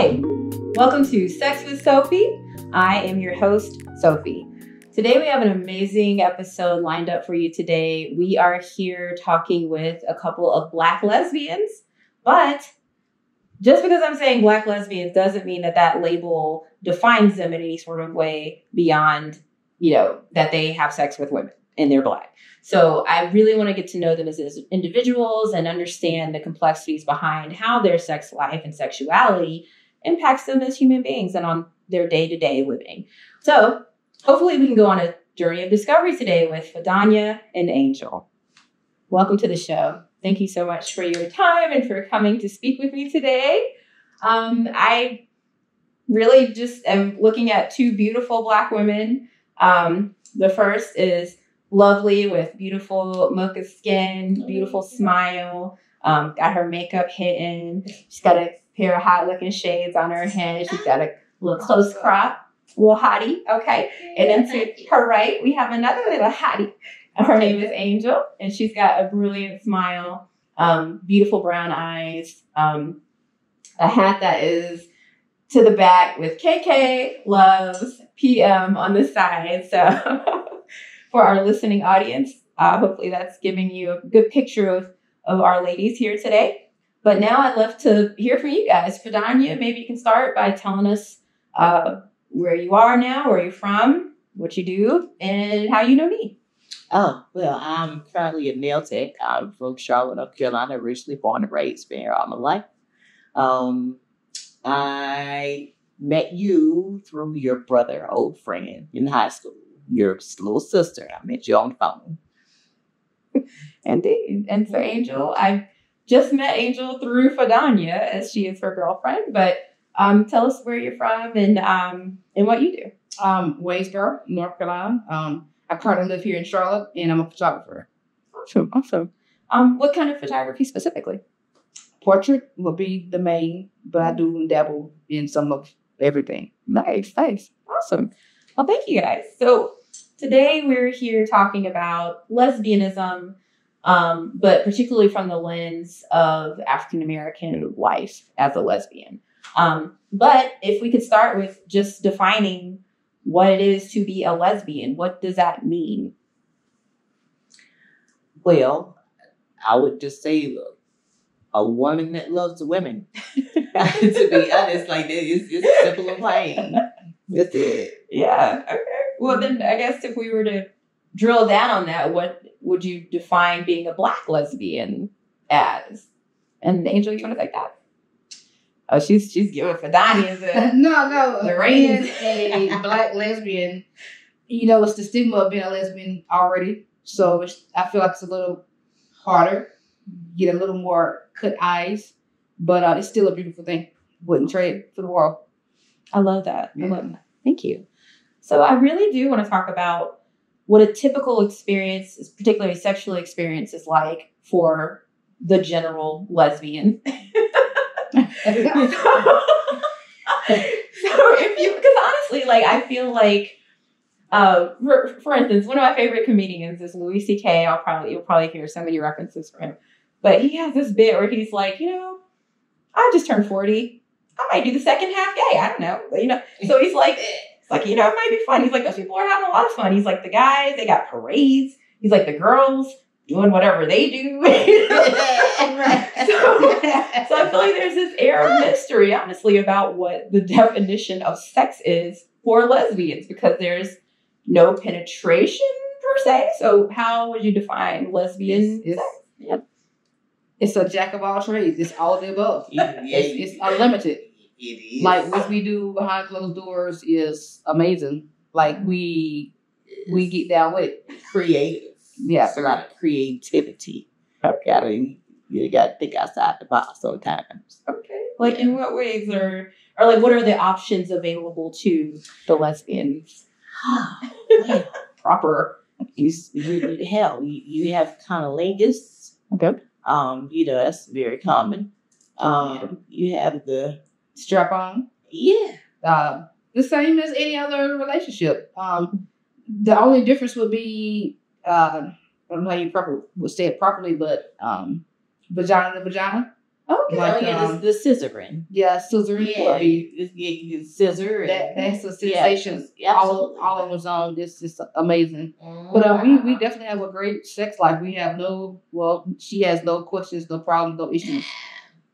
Hi, welcome to Sex with Sophie. I am your host, Sophie. Today, we have an amazing episode lined up for you today. We are here talking with a couple of Black lesbians, but just because I'm saying Black lesbians doesn't mean that that label defines them in any sort of way beyond, you know, that they have sex with women and they're Black. So I really want to get to know them as, as individuals and understand the complexities behind how their sex life and sexuality impacts them as human beings and on their day to day living. So hopefully we can go on a journey of discovery today with Phadonya and Angel. Welcome to the show. Thank you so much for your time and for coming to speak with me today. Um, I really just am looking at two beautiful Black women. Um, the first is lovely with beautiful mocha skin, beautiful smile. Um, got her makeup hidden. She's got a pair of hot looking shades on her head. She's got a little close crop, little hottie. Okay. And then to her right, we have another little hottie. Her name is Angel, and she's got a brilliant smile, um, beautiful brown eyes, um, a hat that is to the back with KK loves PM on the side. So for our listening audience. Uh, hopefully, that's giving you a good picture of, of our ladies here today. But now I'd love to hear from you guys. Phadonya, maybe you can start by telling us uh, where you are now, where you're from, what you do, and how you know me. Oh, well, I'm currently a nail tech. I'm from Charlotte, North Carolina, originally born and raised, been here all my life. Um, I met you through your brother, old friend in high school your little sister. I met you on the phone. Indeed. And for Angel, I just met Angel through Phadonya as she is her girlfriend, but um, tell us where you're from and um, and what you do. Um, Waynesboro, North Carolina. Um, I currently live here in Charlotte, and I'm a photographer. Awesome, awesome. Um, what kind of photography specifically? Portrait will be the main, but I do dabble in some of everything. Nice, nice, awesome. Well, thank you guys. So Today, we're here talking about lesbianism, um, but particularly from the lens of African American life as a lesbian. Um, but if we could start with just defining what it is to be a lesbian, what does that mean? Well, I would just say a woman that loves women. to be honest, like it's, it's simple and plain. That's it. Yeah. Okay. Well, then I guess if we were to drill down on that, what would you define being a black lesbian as? And Angel, you want to take that? Oh, she's she's giving Fadani the no no the being a black lesbian. You know, it's the stigma of being a lesbian already. So I feel like it's a little harder, get a little more cut eyes, but uh, it's still a beautiful thing. Wouldn't trade for the world. I love that. Yeah. I love that. Thank you. So I really do want to talk about what a typical experience, particularly sexual experience, is like for the general lesbian. so if you, because honestly, like I feel like, uh, for, for instance, one of my favorite comedians is Louis C.K. I'll probably you'll probably hear so many references from him, but he has this bit where he's like, you know, I just turned forty. I might do the second half gay. I don't know, but, you know. So he's like, like, you know, it might be fun. He's like, those people are having a lot of fun. He's like, the guys, they got parades. He's like, the girls doing whatever they do. so, so I feel like there's this air of mystery, honestly, about what the definition of sex is for lesbians because there's no penetration per se. So how would you define lesbian it's, sex? It's, it's a jack of all trades. It's all of the above. Yeah, it's, it's unlimited. It is. Like what we do behind closed doors is amazing. Like we we get down with. Creative. Yeah. It's a lot of creativity. You gotta you gotta think outside the box sometimes. Okay. Like in what ways are or like what are the options available to the lesbians? Proper. You, you, hell, you, you have cunnilingus. Okay. Um, you know, that's very common. Um, you have the strap on. Yeah. Uh, the same as any other relationship. Um, the only difference would be, uh, I don't know how you proper, would say it properly, but um, vagina to vagina. Okay. Like, oh yeah, um, the, the scissoring. Yeah, scissoring Yeah, you, you, scissor. that. That's a sensation. yeah, all all on its own. This is amazing. But uh, we we definitely have a great sex life. We have no well, she has no questions, no problems, no issues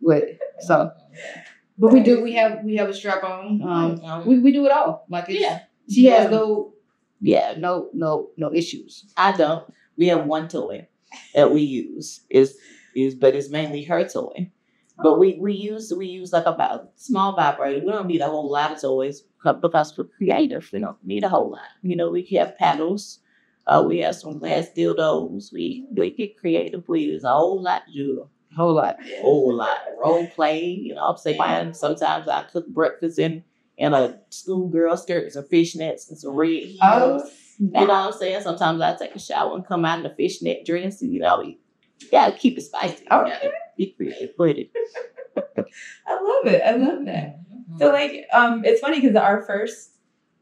with it. So, but we do. We have we have a strap on. Um, Um, we, we do it all. Like it's, yeah, she Yeah. has no yeah no no no issues. I don't. We have one toy that we use. Is is but it's mainly her toy. But we we use we use like about small vibrator. We don't need a whole lot of toys because we're creative. We don't need a whole lot. You know, we have paddles. Uh, we have some glass dildos. We we get creative. We use a whole lot to do. Whole lot. Whole lot. Role play. You know, I'm saying sometimes I cook breakfast in in a schoolgirl skirt, some fishnets, and some red heels. Oh, You know what I'm saying? Sometimes I take a shower and come out in a fishnet dress. And, you know, you gotta keep it spicy. Okay. Be creative with it. I love it. I love that. So like, um, it's funny because our first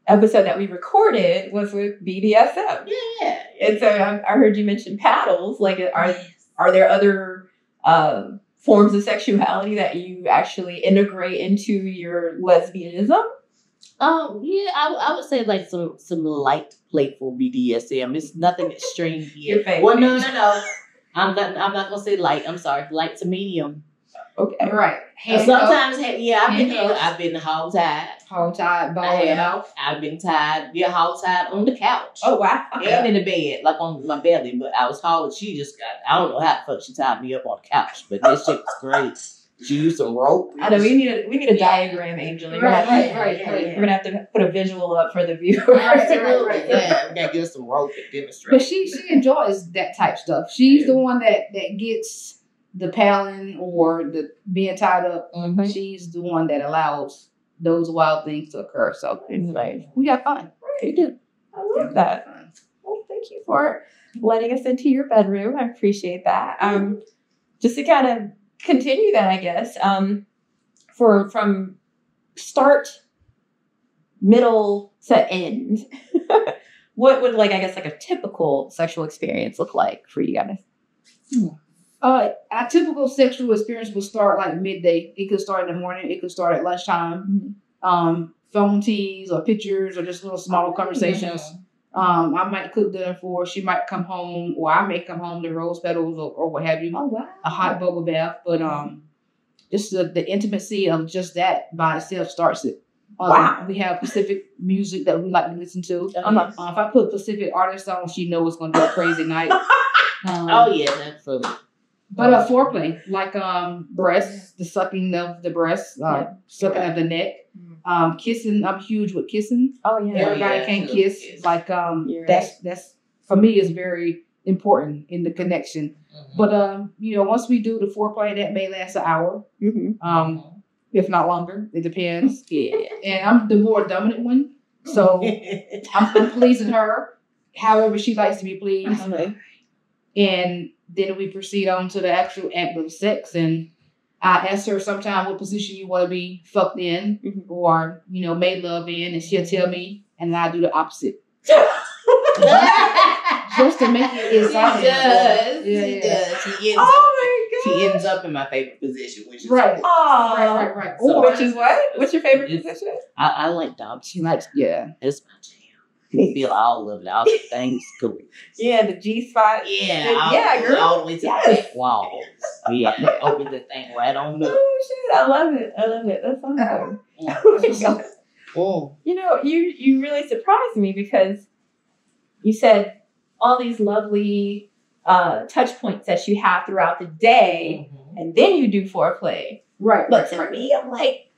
episode that we recorded was with BDSM, Yeah. and so I, I heard you mention paddles. Like, are are there other um, forms of sexuality that you actually integrate into your lesbianism? Um, yeah, I, I would say like some some light, playful BDSM. It's nothing extreme yet. Well, no, no, no. I'm not. I'm not gonna say light. I'm sorry. Light to medium. Okay. Right. And Handcuffs, sometimes, ha- yeah, I've been. Handcuffs. I've been hog tied. hog tied, ball I in the have. mouth. I've been tied. Yeah, hog tied on the couch. Oh wow. and in the bed, like on my belly. But I was hard. She just got. I don't know how the fuck she tied me up on the couch, but this shit was great. She used some rope. I know we need a we need a diagram, Angel. We're Right, right, right, yeah, right. We're gonna have to put a visual up for the viewer. Right, Absolutely. right, right. Yeah, we gotta give some rope to demonstrate. But she she enjoys that type stuff. She's the one that that gets the paling or the being tied up. Mhm. She's the one that allows those wild things to occur. So Right. we have fun. We. I love that. Well, thank you for letting us into your bedroom. I appreciate that. Um, just to kind of continue that, I guess, um, for from start, middle to end, what would like I guess like a typical sexual experience look like for you guys? Uh, our typical sexual experience will start like midday. It could start in the morning. It could start at lunchtime. Um, phone teas or pictures or just little small conversations. Um, I might cook dinner for her. She might come home, or I may come home to rose petals or, or what have you. Oh wow! A hot bubble bath, but um, just the, the intimacy of just that by itself starts it. Um, Wow. We have Pacific music that we like to listen to. Uh-huh. Uh, if I put Pacific artists on, she knows it's going to be a crazy night. Um, Oh yeah, absolutely. But a foreplay, like um breasts, the sucking of the breasts, uh, Yeah. sucking of the neck, um, kissing. I'm huge with kissing. Oh yeah. Everybody yeah, can't sure. kiss. Like um, You're that's that's for me is very important in the connection. But um, you know, once we do the foreplay, that may last an hour, Mhm. um, if not longer. It depends. yeah. And I'm the more dominant one, so I'm, I'm pleasing her however she likes to be pleased. Okay. And then we proceed on to the actual act of sex. And I ask her sometime what position you want to be fucked in Mhm. or, you know, made love in. And she'll tell me, and then I do the opposite. Just to make it She exciting. does. Yeah, she yeah. does. She ends up. Oh my god. She ends up in my favorite position, which is Right. Oh. Right, right, right. So- Or Which is what? What's your favorite position? I, I like dog. she likes, yeah. It's my jam. You feel all of it, all the things. Cool. Yeah, the G spot. Yeah, all, Yeah, girl. all the way to Yes. the walls. Yeah, they open the thing right on up. Oh shit! I love it. I love it. That's awesome. Oh my God. Oh, You know, you you really surprised me because you said all these lovely uh, touch points that you have throughout the day, and then you do foreplay. Right. But to me, I'm like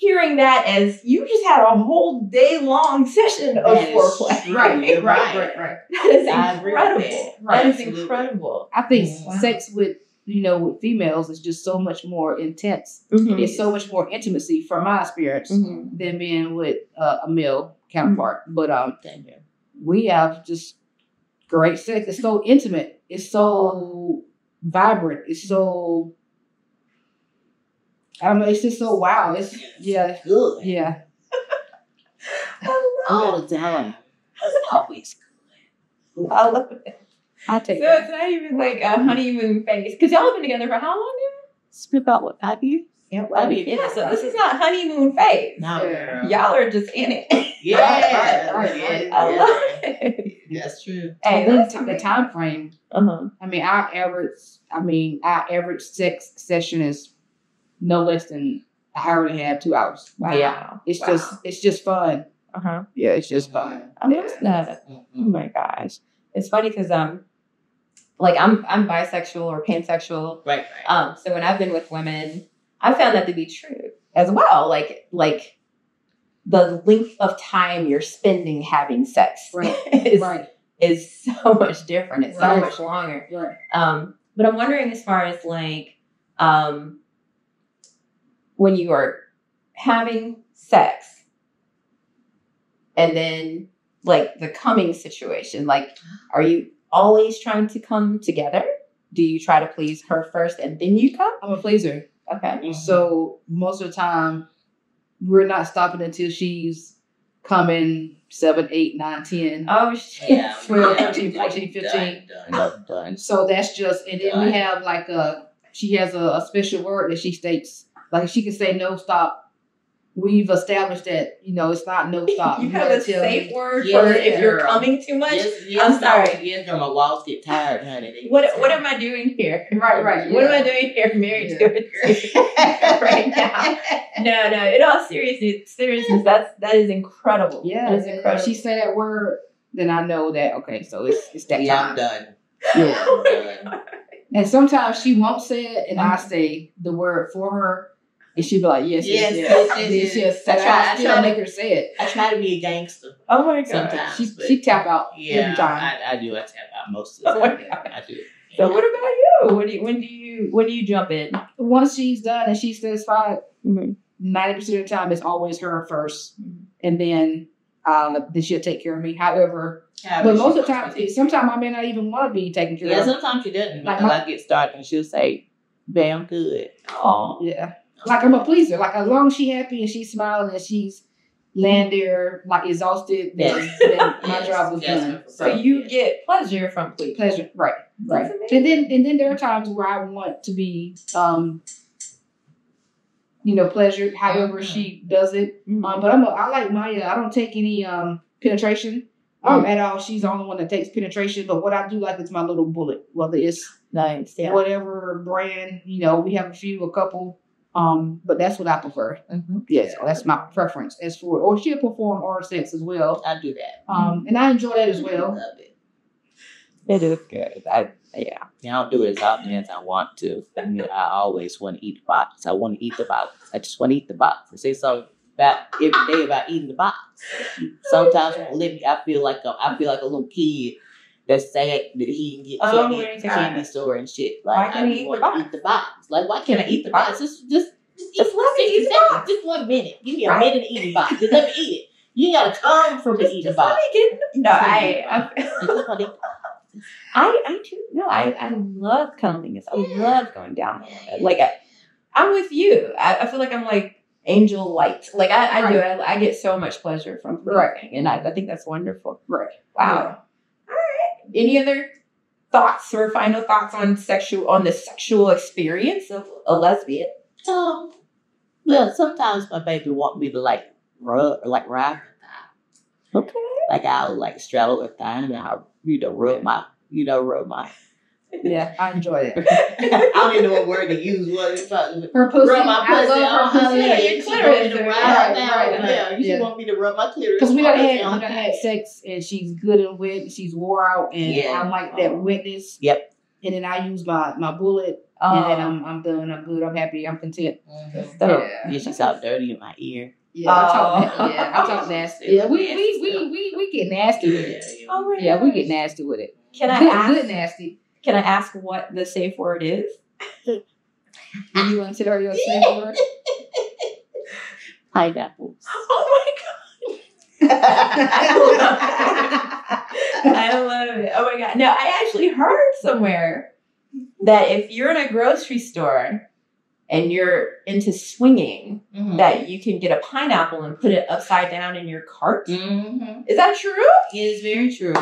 hearing that as you just had a whole day long session of That is foreplay. true. Right, right, right, right. That is I incredible. that. That is Absolutely. incredible. I think Wow. sex with, you know, with females is just so much more intense. Mhm. It's so much more intimacy from my experience Mhm. than being with uh, a male counterpart. But um, thank you. we have just great sex. It's so intimate. It's so vibrant. It's so I don't know. It's just so wow. It's yeah, Good. yeah. I love All the time. Always it. I love it. I take So take it's not even like a honeymoon phase because y'all have been together for how long It's been about what five years? Yeah, I mean, Yeah, so this is not honeymoon phase. No, Yeah. Y'all are just in it. Yeah, Right, right, yeah, right. I love it. That's true. Hey, and then that's to the time frame. Uh-huh. I mean, our average. I mean, our average sex session is no less than an hour and a half, two hours. Wow. Yeah. It's Wow. just, it's just fun. Uh-huh. Yeah, it's just fun. I love that. Oh my gosh. It's funny because um like I'm I'm bisexual or pansexual. Right, right. Um so when I've been with women, I found that to be true as well. Like like the length of time you're spending having sex Right. is, Right, is so much different. It's so much longer. right. Um, but I'm wondering as far as like um, when you are having sex and then like the coming situation, like are you always trying to come together? Do you try to please her first and then you come? I'm a pleaser. Okay. Mm-hmm. So most of the time, we're not stopping until she's coming seven, eight, nine, ten. Oh shit. Yeah, 12, 13, 14, 15. Done, done, done. So that's just, and then we have like a, she has a, a special word that she states, like she can say no stop. We've established that, you know, it's not no stop. you You have a safe me. word Yeah, for if you're coming too much. Yes, yes, I'm sorry. no, Yes, girl, my walls get tired, honey. What get what am. I doing here? Right, right, What am. I doing here? Married Yeah. to it right now. No, no. In all seriousness, seriousness, that's that is incredible. Yeah, that is incredible. If she say that word, then I know that, okay, so it's, it's that Yeah, time. I'm done. Yeah. I'm done. And sometimes she won't say it, and I uh-huh. say the word for her, and she'd be like, yes, yes, Yes, yes, yes, yes, yes, yes. I try- I I still try to- make her say it. I try to be a gangster oh my god. sometimes. She, but she tap out yeah, every time. I, I do. I tap out most of the time. God. I do. So what about you? When do you, when do you when do you jump in? Once she's done and she's satisfied, Mm-hmm. ninety percent of the time it's always her 1st and then um, then she'll take care of me. However, Yeah, but she most of the time, sometimes I may not even want to be taken care Yeah, of. Yeah, sometimes she doesn't Like my- I get started and she'll say, "Babe, I'm good." Oh, Yeah, like I'm a pleaser. Like as long as she's happy and she's smiling and she's laying there like exhausted, then, Yes. then my job was yes, done. so you get pleasure from pleasure. pleasure right right and then and then there are times where i want to be um you know pleasured however she does it Mm-hmm. um, but i'm a, i like maya i don't take any um penetration um at all she's the only one that takes penetration but what i do like is my little bullet whether it's Nice. Yeah. whatever brand you know we have a few a couple um but that's what i prefer Mhm. yes that's my preference as for or she'll perform oral sex as well I do that. um and i enjoy that as well I Love it. It is good. I yeah. Yeah, I don't do it as often as I want to. You know, I always want to eat the box. I want to eat the box. I just want to eat the box. I say something about every day about eating the box. Sometimes when I live, I feel like a, I feel like a little kid that's sad that he can get Oh candy, candy store and shit. Why Like can't I eat the want box? to eat the box. Like why can't I eat the box? Just just just, Just let me eat the box. Just one minute. Give me a Right. minute to eat the box. Just let me eat it. You gotta come from the Just, eat the just let box. me get no. I I, just I I do no. I I love cunnilingus. I love going down. Like I, I'm with you. I, I feel like I'm like angel light. Like I, I do. I, I get so much pleasure from Right. and I, I think that's wonderful. right Wow. Right. Any other thoughts or final thoughts on sexual on the sexual experience of a lesbian? Um, well, sometimes my baby want me to like rub, like ride her thigh. Okay. Like I'll like straddle her thigh and I'll, you know, rub my, you know, rub my. Yeah i enjoy that I don't even know what word to use. What is that? Her pussy. Rub my I pussy love her on her pussy. leg. your She clitoris want me to is- ride right, right, Yeah, you yeah. just want me to rub my clitoris. Because we done had on we done had sex and she's good and wet she's wore out and Yeah. I like that wetness. Yep. And then I use my my bullet Oh, and then I'm I'm done. I'm good. I'm happy. I'm content. Mhm. dope. Yeah, she's all dirty in my ear. Yeah, I talk. Yeah, I talk nasty. Yeah, we we we we, we get nasty with it. Oh Yeah, we get nasty with it. Can I good, ask? good nasty. Can I ask what the safe word is? Do you want to tell her your safe word? Pineapples. Oh my god. I love it. Oh my god. No, I actually heard somewhere that if you're in a grocery store and you're into swinging, Mhm. that you can get a pineapple and put it upside down in your cart. Mhm. Is that true? It is very true.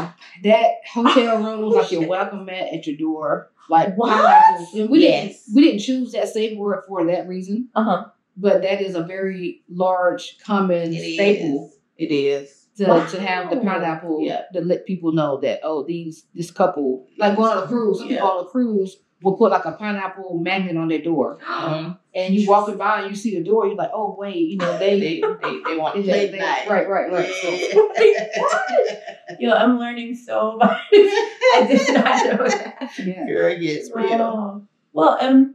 That hotel room was like your welcome mat at your door. Like What? pineapples. And we Yes. didn't we didn't choose that same word for that reason. Uh huh. But that is a very large common It staple is. It is. to, Wow. to have the pineapple Yeah. to let people know that oh these this couple like going on a cruise, some Yeah. people on a cruise will put like a pineapple magnet on their door. Mhm. And you walking by and you see the door, you're like, oh wait, you know, they They, they, they want to they- play they- tonight. right, right, right. So Yo, I'm learning so much. I did not know that. yeah. Girl, it's real. Wow. Well, um,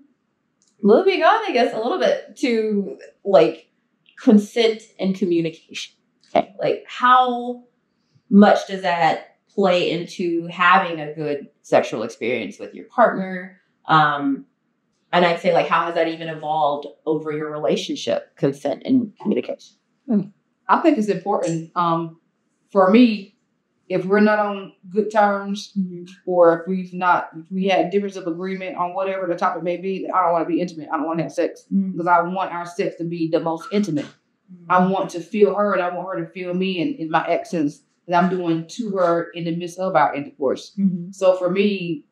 moving on, I guess, a little bit to like consent and communication. Okay. Like, how much does that play into having a good sexual experience with your partner? Um, and I'd say, like, how has that even evolved over your relationship, consent and communication? I think it's important. Um, for me, if we're not on good terms, or if we've not, if we had difference of agreement on whatever the topic may be, I don't want to be intimate. I don't want to have sex because I want our sex to be the most intimate. I want to feel her, and I want her to feel me, and in my actions that I'm doing to her in the midst of our intercourse. Mm-hmm. So for me,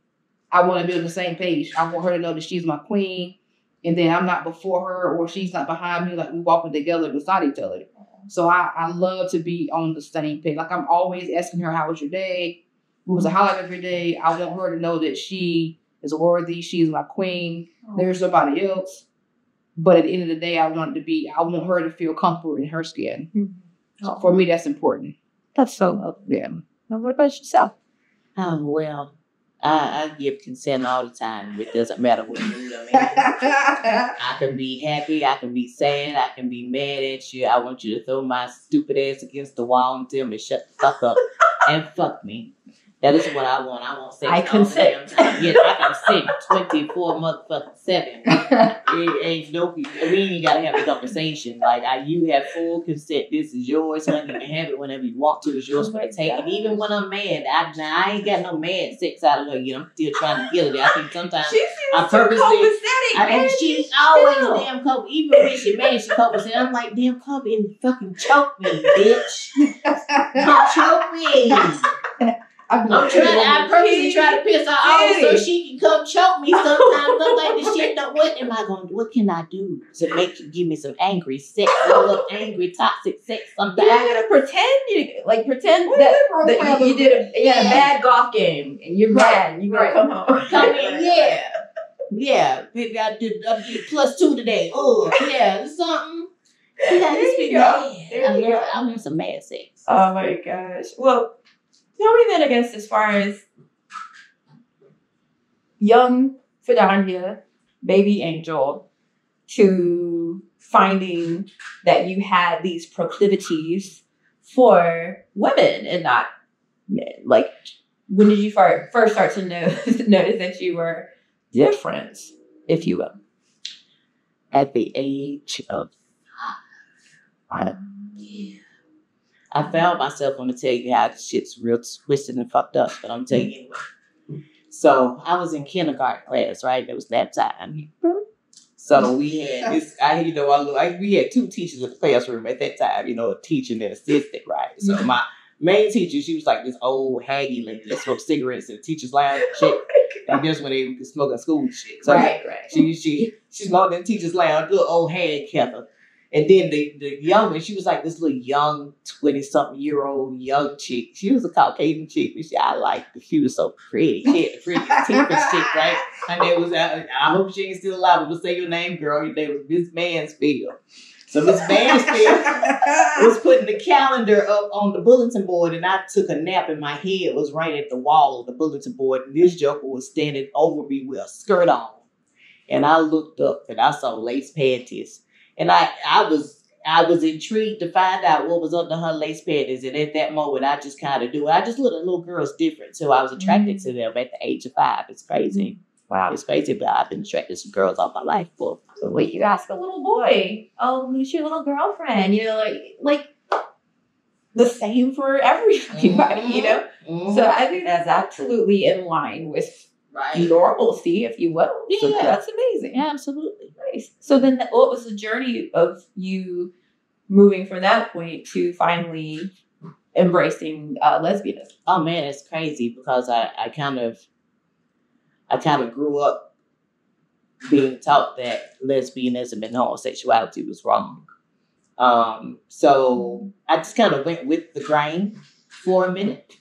I want to be on the same page. I want her to know that she's my queen, and then I'm not before her or she's not behind me. Like we walking together beside each other. So I, I love to be on the same page. Like I'm always asking her, "How was your day? What was the highlight of your day?" I want her to know that she is worthy. She's my queen. There's nobody else. But at the end of the day, I want to be. I want her to feel comfortable in her skin. Mm-hmm. So for me, that's important. That's so lovely. Yeah. Now, what about yourself? Oh, well, I, I give consent all the time. It doesn't matter what mood I'm in. I can be happy, I can be sad, I can be mad at you. I want you to throw my stupid ass against the wall and tell me shut the fuck up and fuck me. That is what I want. I want sex. I consent. Yes, I consent 24 motherfucking 7. It ain't no, we ain't gotta have a conversation. Like, I, you have full consent. This is yours, honey. You can have it whenever you want to. It's yours Oh for the take. And even when I'm mad, I, now, I ain't got no mad sex out of her yet. I'm still trying to get it. I think sometimes She seems I so purposely- copacetic, I man. mean, she's always damn cope. Even when she mad, she. And I'm like, damn, come and fucking choke me, bitch. Choke me. I'm, I'm trying. I purposely try to piss her off so she can come choke me. Sometimes I'm like, the shit. Don't, what am I going? to What can I do to make you give me some angry sex, a little angry, toxic sex? Something. You're gonna pretend you like pretend What that, is that you, you did a, you had a bad golf game and you're Right, mad and you're gonna right. come home. Come in, yeah, yeah. Maybe I did. I did plus two today. Oh, yeah, something. You gotta There just you go. There I you go. I want some mad sex. Oh my gosh. Well, tell me then, I guess, as far as young Phadonya, baby angel, to finding that you had these proclivities for women and not men. Like, when did you fir- first start to know, notice that you were different, if you will? At the age of five. I found myself, I'm gonna tell you how this shit's real twisted and fucked up, but I'm telling you anyway. So I was in kindergarten class, right? It was that time. So we had this. I, you know, I, I, we had two teachers in the classroom at that time. You know, a teacher and an assistant, right? So my main teacher, she was like this old haggy lady that smoked cigarettes in the teacher's lounge shit. Oh and just when they smoking school shit. So right. she she she smoked in the teacher's lounge, little old hag Heather. And then the the young one, she was like this little young twenty something year old young chick. She was a Caucasian chick, but she I liked her. She was so pretty. She had the prettiest teeth and shit, right? Her name was I, I hope she ain't still alive, but say your name, girl. Your name was Miss Mansfield. So Miss Mansfield was putting the calendar up on the bulletin board, and I took a nap, and my head was right at the wall of the bulletin board, and this joker was standing over me with a skirt on. And I looked up, and I saw lace panties, and I I was I was intrigued to find out what was under her lace panties, and at that moment, I just kind of do it. I just looked at little girls different, so I was attracted to mm-hmm. them at the age of five. It's crazy. Wow. It's crazy, but I've been attracted to girls all my life. Well, So wait, you ask a little boy, oh, who's your little girlfriend? You know, like like the same for everybody, you know. Mm-hmm. So I mm-hmm. think that's absolutely in line with Right. normalcy, if you will. So Yeah. that's amazing. Yeah, absolutely. Nice. So then, what was the journey of you moving from that point to finally embracing uh, lesbianism? Oh man, it's crazy because I, I kind of I kind of grew up being taught that lesbianism and homosexuality was wrong. Um, so I just kind of went with the grain for a minute.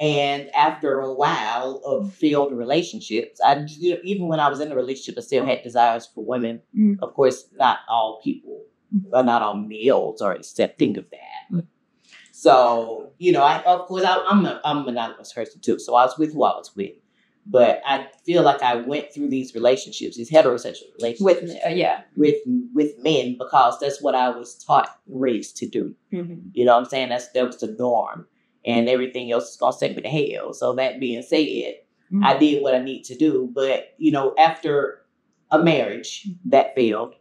And after a while of failed relationships, I even when I was in a relationship, I still had desires for women. Mm. Of course, not all people, but not all males are accepting of that. So you know, I of course I, I'm a, I'm a monogamous person too. So I was with who I was with, but I feel like I went through these relationships, these heterosexual relationships, With uh, yeah. with with men because that's what I was taught, raised to do. You know what I'm saying? That's that was the norm. And everything else is gonna send me to hell. So that being said, mm-hmm. I did what I need to do. But you know, after a marriage that failed,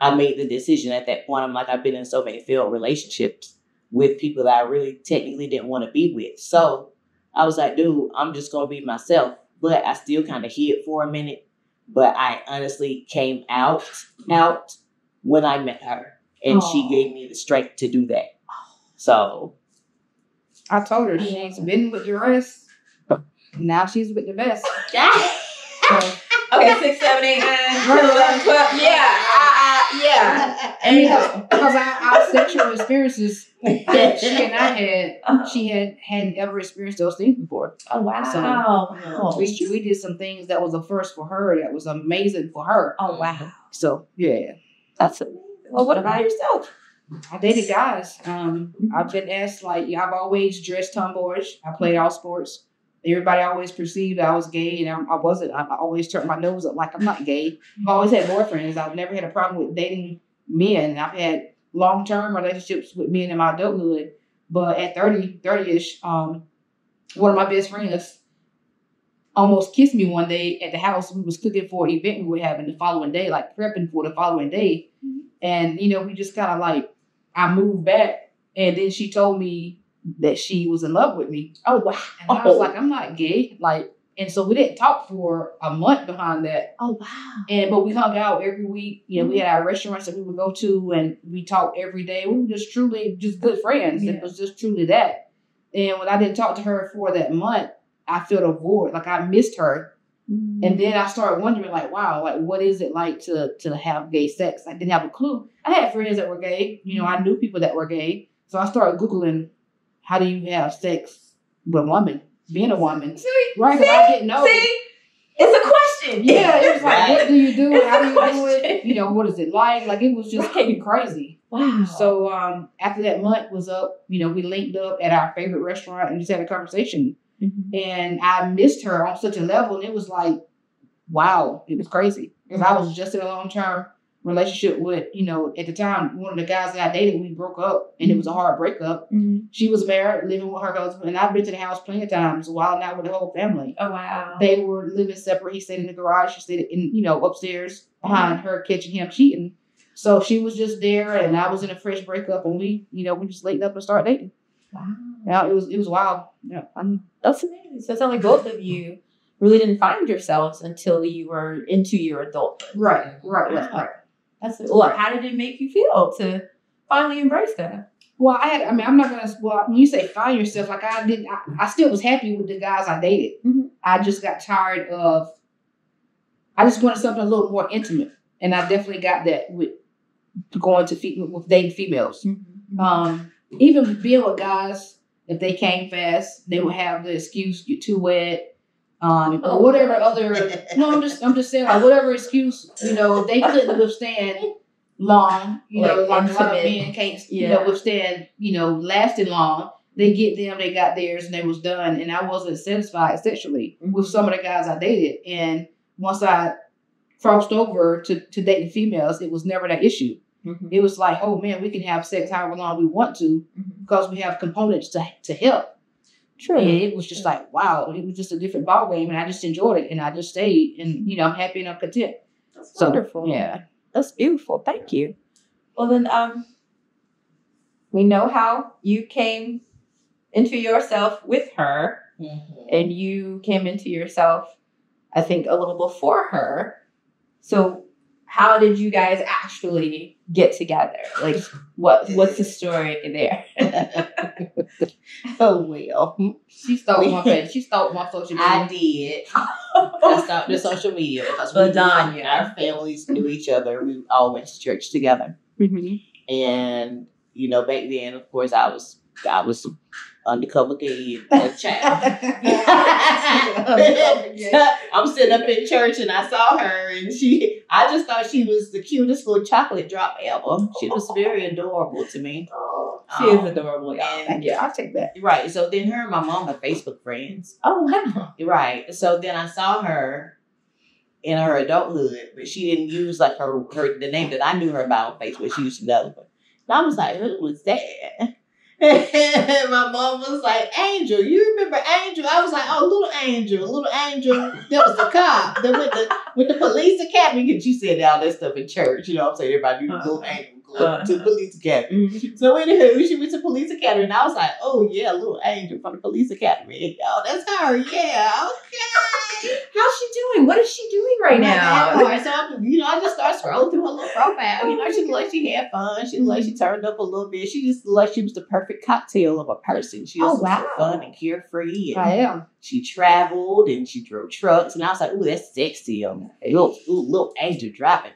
I made the decision at that point. I'm like, I've been in so many failed relationships with people that I really technically didn't want to be with. So I was like, dude, I'm just gonna be myself. But I still kind of hid for a minute. But I honestly came out out when I met her. And she gave me the strength to do that. So I told her she's been with the rest. Now she's with the best. So, Okay, six, seven, eight, nine, 11, 12. Yeah. Uh, uh, yeah. I mean, because our, sexual experiences that she and I had, she had hadn't ever experienced those things before. Oh wow. So, we, we did some things that was a first for her. That was amazing for her. oh wow. So yeah, That's amazing. Well, what about yourself? I dated guys. Um, I've been asked like I've always dressed tomboyish. I played all sports. Everybody always perceived I was gay, and I, I wasn't. I, I always turned my nose up like I'm not gay. I've always had boyfriends. I've never had a problem with dating men. I've had long term relationships with men in my adulthood. But at 30, 30-ish, um, one of my best friends almost kissed me one day at the house. We was cooking for an event we were having the following day, like prepping for the following day. And, you know, we just kind of like, I moved back. And then she told me that she was in love with me. Oh wow. And I was oh. like, I'm not gay. Like, and so we didn't talk for a month behind that. Oh wow. And but we hung out every week. You know, we had our restaurants that we would go to, and we talked every day. We were just truly just good friends. Yeah. It was just truly that. And when I didn't talk to her for that month, I felt a void. Like I missed her. And then I started wondering, like, wow, like what is it like to to have gay sex? I didn't have a clue. I had friends that were gay. You know, I knew people that were gay. So I started googling, how do you have sex with a woman? Being a woman, See, right? 'Cause I didn't know. see, it's a question. Yeah, it was like, Right. what do you do? It's How do you do it? You know, what is it like? Like it was just Right. getting crazy. Wow. So um, after that month was up, you know, we linked up at our favorite restaurant and just had a conversation. Mhm. And I missed her on such a level, and it was like, wow, it was crazy because I was just in a long term relationship with, you know, at the time one of the guys that I dated, we broke up, and it was a hard breakup. Mhm. She was married, living with her husband, and I've been to the house plenty of times, while not with the whole family. Oh wow. They were living separate. He stayed in the garage. She stayed in, you know, upstairs behind her, catching him cheating. So she was just there, and I was in a fresh breakup, and we, you know, we just linked up and started dating. wow. Yeah, it was it was wild. Yeah, Um, that's amazing. So it sounds like both of you really didn't find yourselves until you were into your adulthood. right, right, right, Wow. right. That's well. How did it make you feel to finally embrace that? Well, I had. I mean, I'm not gonna. Well, when you say find yourself, like I didn't. I, I still was happy with the guys I dated. Mhm. I just got tired of. I just wanted something a little more intimate, and I definitely got that with going to fe- with dating females. Um, even being with guys, if they came fast, they would have the excuse you're too wet. Um, Oh. or whatever other. No, I'm just I'm just saying like whatever excuse you know if they couldn't withstand long. You know, Like like a lot of men can't you know withstand you know lasting long. They get them, they got theirs, and they was done. And I wasn't satisfied sexually with some of the guys I dated. And once I crossed over to to dating females, it was never that issue. Mhm. It was like, oh man, we can have sex however long we want to Mhm. because we have components to to help. True. And it was just like, wow, it was just a different ball game, and I just enjoyed it, and I just stayed, and you know, I'm happy and I'm content. That's So wonderful. yeah, That's beautiful. Thank you. Well, then, um, we know how you came into yourself with her, Mhm. and you came into yourself I think, a little before her. So, how did you guys actually get together? Like, what what's the story there? oh well, She stole my page. She stole my social media. I did. I stopped the social media because we, Ladanya. our families knew each other. We all went to church together, mm-hmm. and you know, back then, of course, I was I was undercover gay a child. I'm sitting up in church and I saw her and she I just thought she was the cutest little chocolate drop ever. She was very adorable to me. she is Um, adorable, y'all. and- yeah, I'll take that. Right. So then her and my mom are Facebook friends. Oh wow. Right. So then I saw her in her adulthood, but she didn't use like her, her the name that I knew her by on Facebook. She used another one. And I was like, who was that? And my mom was like, Angel, you remember Angel? I was like, oh, little Angel, little Angel. That was the cop that went the with the police academy. Because you said all that stuff in church. You know what I'm saying? Everybody knew little uh-huh. Angel going to the police academy. Mhm. So anywho, she went to police academy, and I was like, "Oh yeah, little angel from the police academy. Oh, that's her. Yeah, okay." How's she doing? What is she doing right now? Alright, so I, you know, I just started scrolling through her little profile. You know, she looked like she had fun. She looked like she turned up a little bit. She just looked like she was the perfect cocktail of a person. She was Oh, wow. so fun and carefree. And I am. she traveled and she drove trucks, and I was like, "Ooh, that's sexy." Um, little, ooh, little angel driving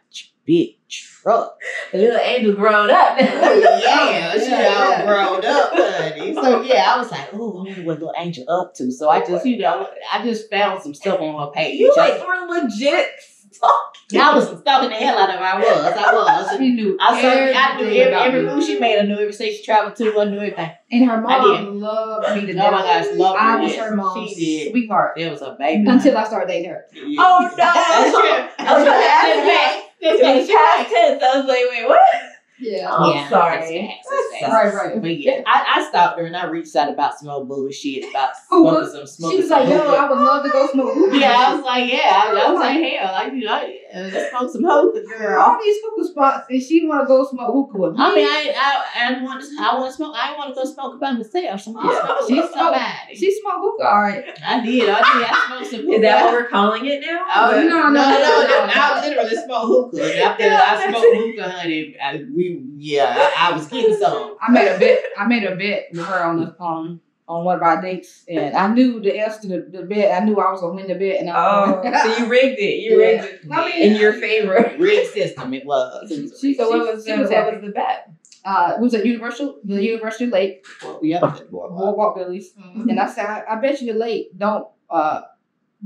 big truck. The little angel grown up. Oh, yeah, she Yeah, all grown up, honey. So yeah, I was like, oh, I wonder what little angel up to. So I just, you know, I just found some stuff on her page. You like were legit stalking. I was stalking the hell out of her. I was, I was. She knew. I saw, I knew everything every, about every move she made. I knew every state she traveled to. I knew everything. And her I mom loved me to death. Oh my gosh, love her. I was her mom's She did. sweetheart It was a baby. until I started dating her. Oh, no. That's true. I was about to ask Just that. back. Just It was past tense. I was like, wait, what? Yeah. I'm Yeah, sorry. that's facts, That's that's Right, right. But yeah, I, I stopped her and I reached out about some old bullshit about smoking was- some She was like, some yo. I would love to go smoke hookah. Yeah, I was like, yeah. I, I was like, hell, like you know, I, I smoke some hookah, girl. all these hookah spots, and she want to go smoke hookah with me. I mean, I I I want to I want to smoke. I want to go smoke by myself. So Yeah. yeah. She smoke smoked- somebody. she smoked hookah, all right. I did. I did. I smoked some hookah. Is that what we're calling it now? Oh No, no, no, no, no, no, no, no. I literally smoked hookah. After I smoked hookah, honey, I, we yeah, I, I was getting some. I made a bet. I made a bet with her on the on on one of our dates, and I knew the answer to the, the bet. I knew I was gonna win the bet, and Oh, I. so you rigged it. You Yeah. rigged it I mean, in your favor. Rigged system it was. She, So what was she the, was what happy. was the bet? Uh, it was at Universal, the University Lake, yeah. Boardwalk Billies, and I said, I, I bet you the lake don't uh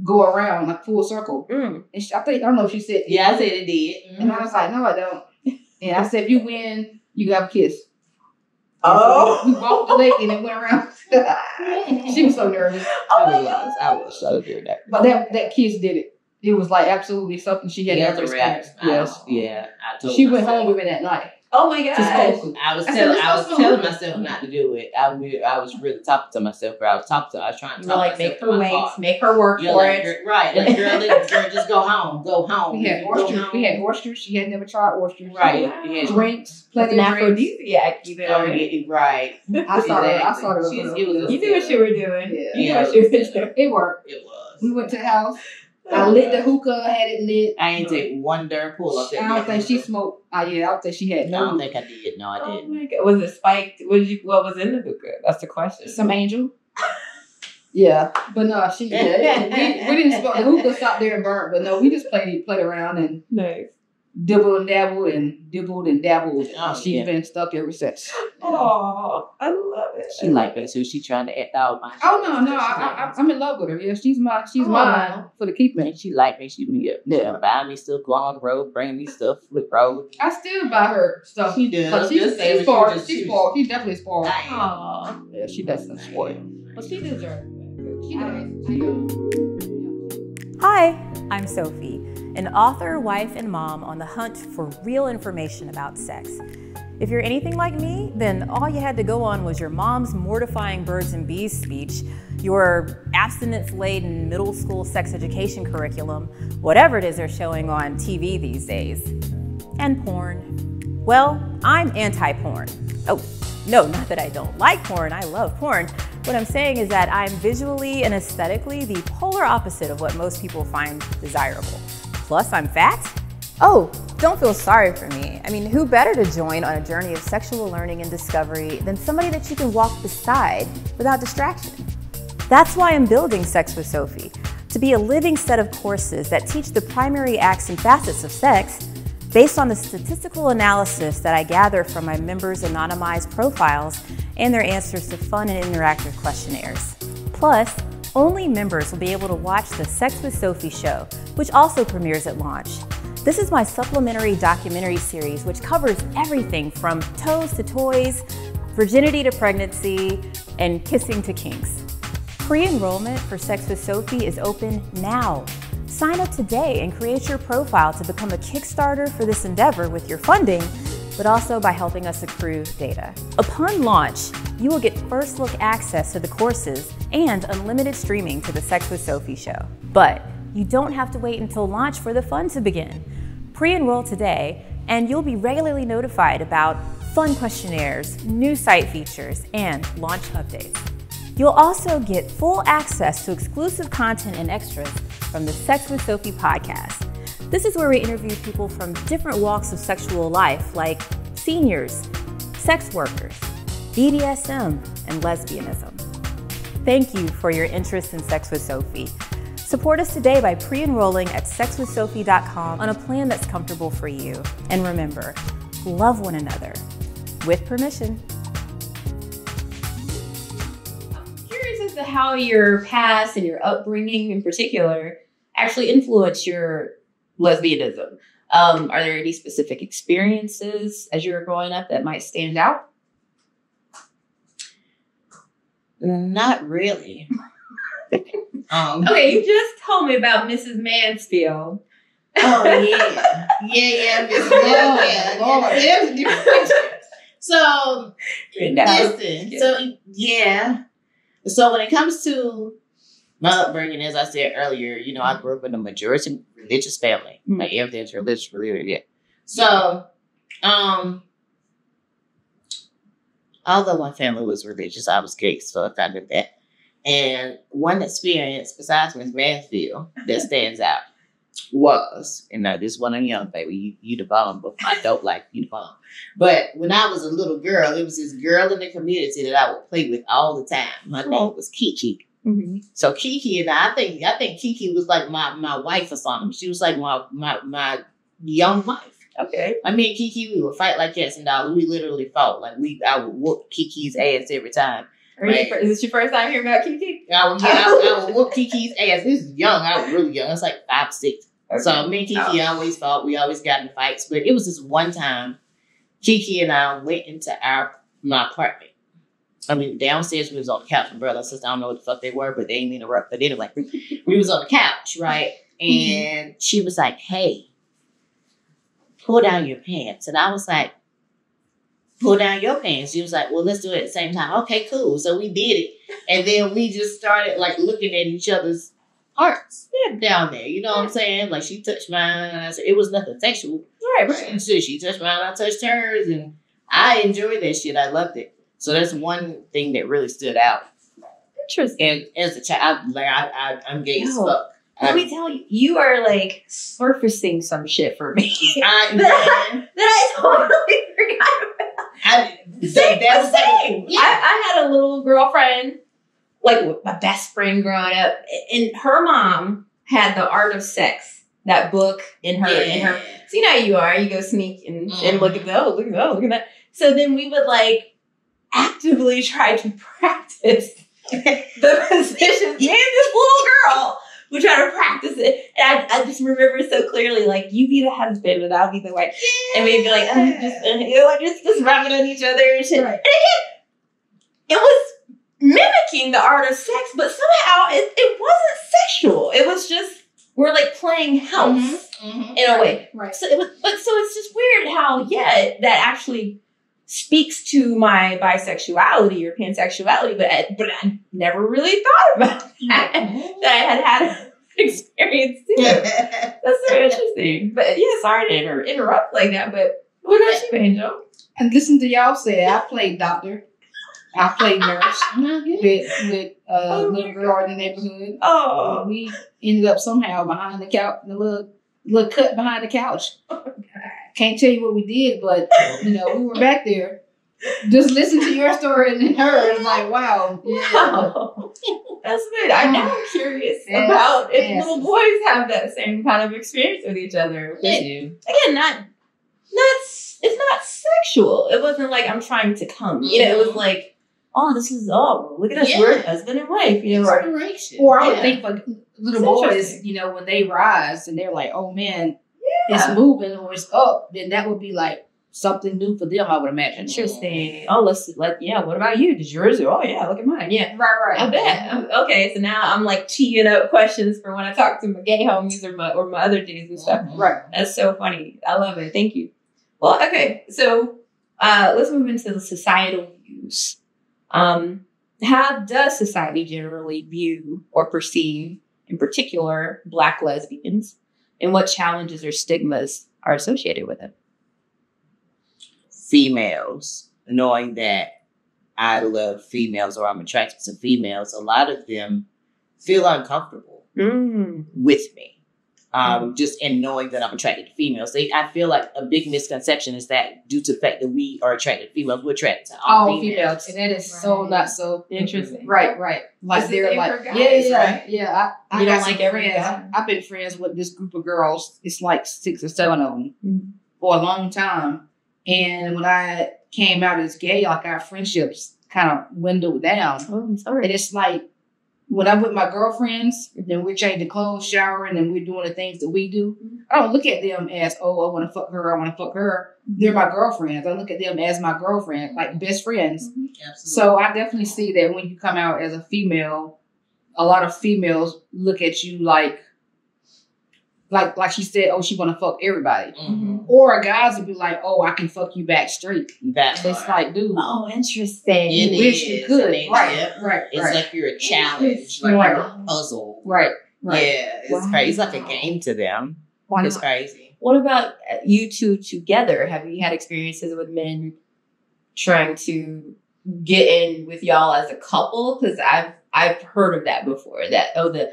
go around like full circle. Mm. And she, I think I don't know if she said, Yeah, I said it did. and I was like, no, I don't. And I said, if you win, you got a kiss. Oh. we walked the lake and it went around. she was so nervous. Oh I was. I was so doing that. But that that kiss did it. It was like absolutely something she had never experienced. Yes. Yeah. I told She went home with me that night. Oh my god. I was telling "Let's I was telling myself not to do it. I re- I was really talking to myself. Or I was talking to. I was trying to talk like make her wait, car. make her work You're for like, it. girl- right, like girl, girl, just go home, go home. We had oysters. We had oysters. She had never tried oysters. right, Wow. yeah, Drinks. Plenty of drinks. aphrodisiac, you oh, know. yeah, right. I saw her. I saw her. She's- it was You knew what you were doing. Yeah. You knew what you were doing. It worked. It was. We went to house. I lit the hookah. Had it lit. I ain't take one darn pull off that. I don't damn think she smoked. Uh, yeah, I don't think she had No, I don't think I did. No, I Oh didn't. my god. Was it spiked? What did you what was in the hookah? That's the question. Some angel. Yeah, but no, she. Yeah, we, we didn't smoke. The hookah stopped there and burnt, but no, we just played played around and nice. dibbled and dabbled and dibbled and dabbled. Oh, She's yeah. been stuck ever since. Oh, I love it. She like that, so she trying to act out my. Oh no, no, I, I, I'm in love with her. Yeah, she's my, she's Oh. mine for the keeping. And she like me. She be yeah, buy me stuff, go on the road, bring me stuff, flip road. I still buy her stuff. She does. But she's, she's what spoiled. you She's choose. spoiled. She's definitely spoiled. I am. Aw. Yeah, she definitely spoiled. Well, she deserves it. She does. She does. Hi, I'm Sophie, an author, wife, and mom on the hunt for real information about sex. If you're anything like me, then all you had to go on was your mom's mortifying birds and bees speech, your abstinence laden middle school sex education curriculum, whatever it is they're showing on TV these days, and porn. Well, I'm anti porn. Oh, no, not that I don't like porn, I love porn, What I'm saying is that I'm visually and aesthetically the polar opposite of what most people find desirable. Plus, I'm fat. Oh, don't feel sorry for me. I mean, who better to join on a journey of sexual learning and discovery than somebody that you can walk beside without distraction? That's why I'm building Sex with Sophie, to be a living set of courses that teach the primary acts and facets of sex based on the statistical analysis that I gather from my members' anonymized profiles and their answers to fun and interactive questionnaires. Plus, only members will be able to watch the Sex with Sophie show, which also premieres at launch. This is my supplementary documentary series, which covers everything from toes to toys, virginity to pregnancy, and kissing to kinks. Pre enrollment for Sex with Sophie is open now. Sign up today and create your profile to become a Kickstarter for this endeavor with your funding but also by helping us accrue data. Upon launch, you will get first look access to the courses and unlimited streaming to the Sex with Sophie show. But you don't have to wait until launch for the fun to begin. Pre enroll today, and you'll be regularly notified about fun questionnaires, new site features, and launch updates. You'll also get full access to exclusive content and extras from the Sex with Sophie podcast this is where we interview people from different walks of sexual life, like seniors, sex workers, BDSM, and lesbianism. Thank you for your interest in Sex with Sophie. Support us today by pre enrolling at sexwithsophie.com on a plan that's comfortable for you. And remember, love one another with permission. I'm curious as to how your past and your upbringing in particular actually influence your lesbianism. Um, are there any specific experiences as you were growing up that might stand out? Not really. Um, okay, you just told me about Mrs. Mansfield. Oh yeah, yeah, yeah, Miss Lord, yeah. So listen, so yeah. So when it comes to my upbringing, as I said earlier, you know, I grew up in a majority religious family. Mm-hmm. Like everything's religious, really, yeah. So, um, although my family was religious, I was gay, so I did that. And one experience besides Miss Mansfield that stands out was, and now this one I'm young, baby, you, you the bomb, but I don't like you the bomb. But when I was a little girl, it was this girl in the community that I would play with all the time. My name was Kiki. Mm-hmm. So Kiki and I, I think I think Kiki was like my my wife or something. She was like my my my young wife. Okay. I mean Kiki, we would fight like cats and dogs. We literally fought. Like we I would whoop Kiki's ass every time. Right. is this your first time hearing about Kiki? I would, yeah, I, I would whoop Kiki's ass. This is young. I was really young. I was like five, six. Okay. So me and Kiki oh. always fought. We always got in fights. But it was this one time, Kiki and I went into our my apartment I mean, downstairs we was on the couch. My brother and sister, I don't know what the fuck they were, but they ain't interrupt. But anyway, we was on the couch, right? Mm-hmm. And she was like, "Hey, pull down your pants," and I was like, "Pull down your pants." She was like, "Well, let's do it at the same time." Okay, cool. So we did it, and then we just started like looking at each other's hearts yeah, down there. You know what I'm saying? Like she touched mine, I said it was nothing sexual. Right, right. So she touched mine, I touched hers, and I enjoyed that shit. I loved it. So that's one thing that really stood out. Interesting. And as a child, like I, I am gay as fuck. Let me um, tell you, you are like surfacing some shit for me I, that, that I totally forgot about. I, same, that was same. Yeah. I, I had a little girlfriend, like my best friend growing up, and her mom had the art of sex. That book in her yeah. in her. So you know how you are. You go sneak and, mm. and look at that. Oh, look at that. Oh, look at that. So then we would like actively try to practice the position. And this little girl would try to practice it. And I, I, just remember so clearly, like, you be the husband and I'll be the wife. Yeah. And we'd be like, oh, just, uh, you know, like, just, just rubbing on each other and shit. Right. And again, it was mimicking the art of sex, but somehow it, it wasn't sexual. It was just, we're like playing house mm-hmm. Mm-hmm. in a way. Right. So it was, but so it's just weird how, yeah, that actually speaks to my bisexuality or pansexuality, but I, but I never really thought about that. Mm-hmm. that I had had experience too. That's so interesting. But yeah, sorry to inter- interrupt like that. But what about you, Angel? And listen to y'all say I played doctor. I played nurse Not good. with with a Oh little girl in the neighborhood. Oh, We ended up somehow behind the couch, the little little cut behind the couch. Can't tell you what we did, but you know we were back there. Just listen to your story and hers. Like wow, yeah. wow. That's good. I'm now curious Yes, about if yes. little boys have that same kind of experience with each other. They do. Again, not not it's not sexual. It wasn't like I'm trying to come. You know, it was mm-hmm. like, oh, this is oh, look at us, Yeah. we're husband and wife. You know, or, Or I would Yeah. think for little It's boys, you know, when they rise and they're like, oh man, Yeah. it's moving or it's up, then that would be like something new for them, I would imagine. interesting. Oh, let's let yeah. What about you? Did yours? Oh yeah, look at mine. Yeah. Right, right. I bet. Okay, so now I'm like teeing up questions for when I talk to my gay homies or my or my other dudes and stuff. Mhm. Right. That's so funny. I love it. Thank you. Well, okay, so uh, let's move into the societal views. Um, how does society generally view or perceive, in particular, Black lesbians, and what challenges or stigmas are associated with it? Females, knowing that I love females or I'm attracted to females, a lot of them feel uncomfortable Mm. with me. Um, just in knowing that I'm attracted to females. They, I feel like a big misconception is that due to the fact that we are attracted to females, we're attracted to all, All females. And that is so not so Interesting. Right, right. Like they're like, guys, yeah, yeah, right? yeah. I, I You got don't some like every friends. guy? I've been friends with this group of girls. It's like six or seven of them Mhm. for a long time. And when I came out as gay, like our friendships kind of dwindled down. Oh, I'm And it's like when I'm with my girlfriends, then we're changing clothes, showering, and we're doing the things that we do. I don't look at them as, oh, I want to fuck her, I want to fuck her. They're my girlfriends. I look at them as my girlfriend, like best friends. Mm-hmm. Absolutely. So I definitely see that when you come out as a female, a lot of females look at you like, like, like she said, oh, she want to fuck everybody. Mhm. Or guys would be like, oh, I can fuck you back straight. That's It's like, dude, Oh, interesting. It you wish you could. I right, yeah. right, It's right, like you're a challenge, like Right. you're a puzzle. right, right. Yeah, it's Wow. crazy. It's like a game to them. Wow. It's crazy. What about uh, you two together? Have you had experiences with men trying to get in with y'all as a couple? Because I've I've heard of that before. That oh the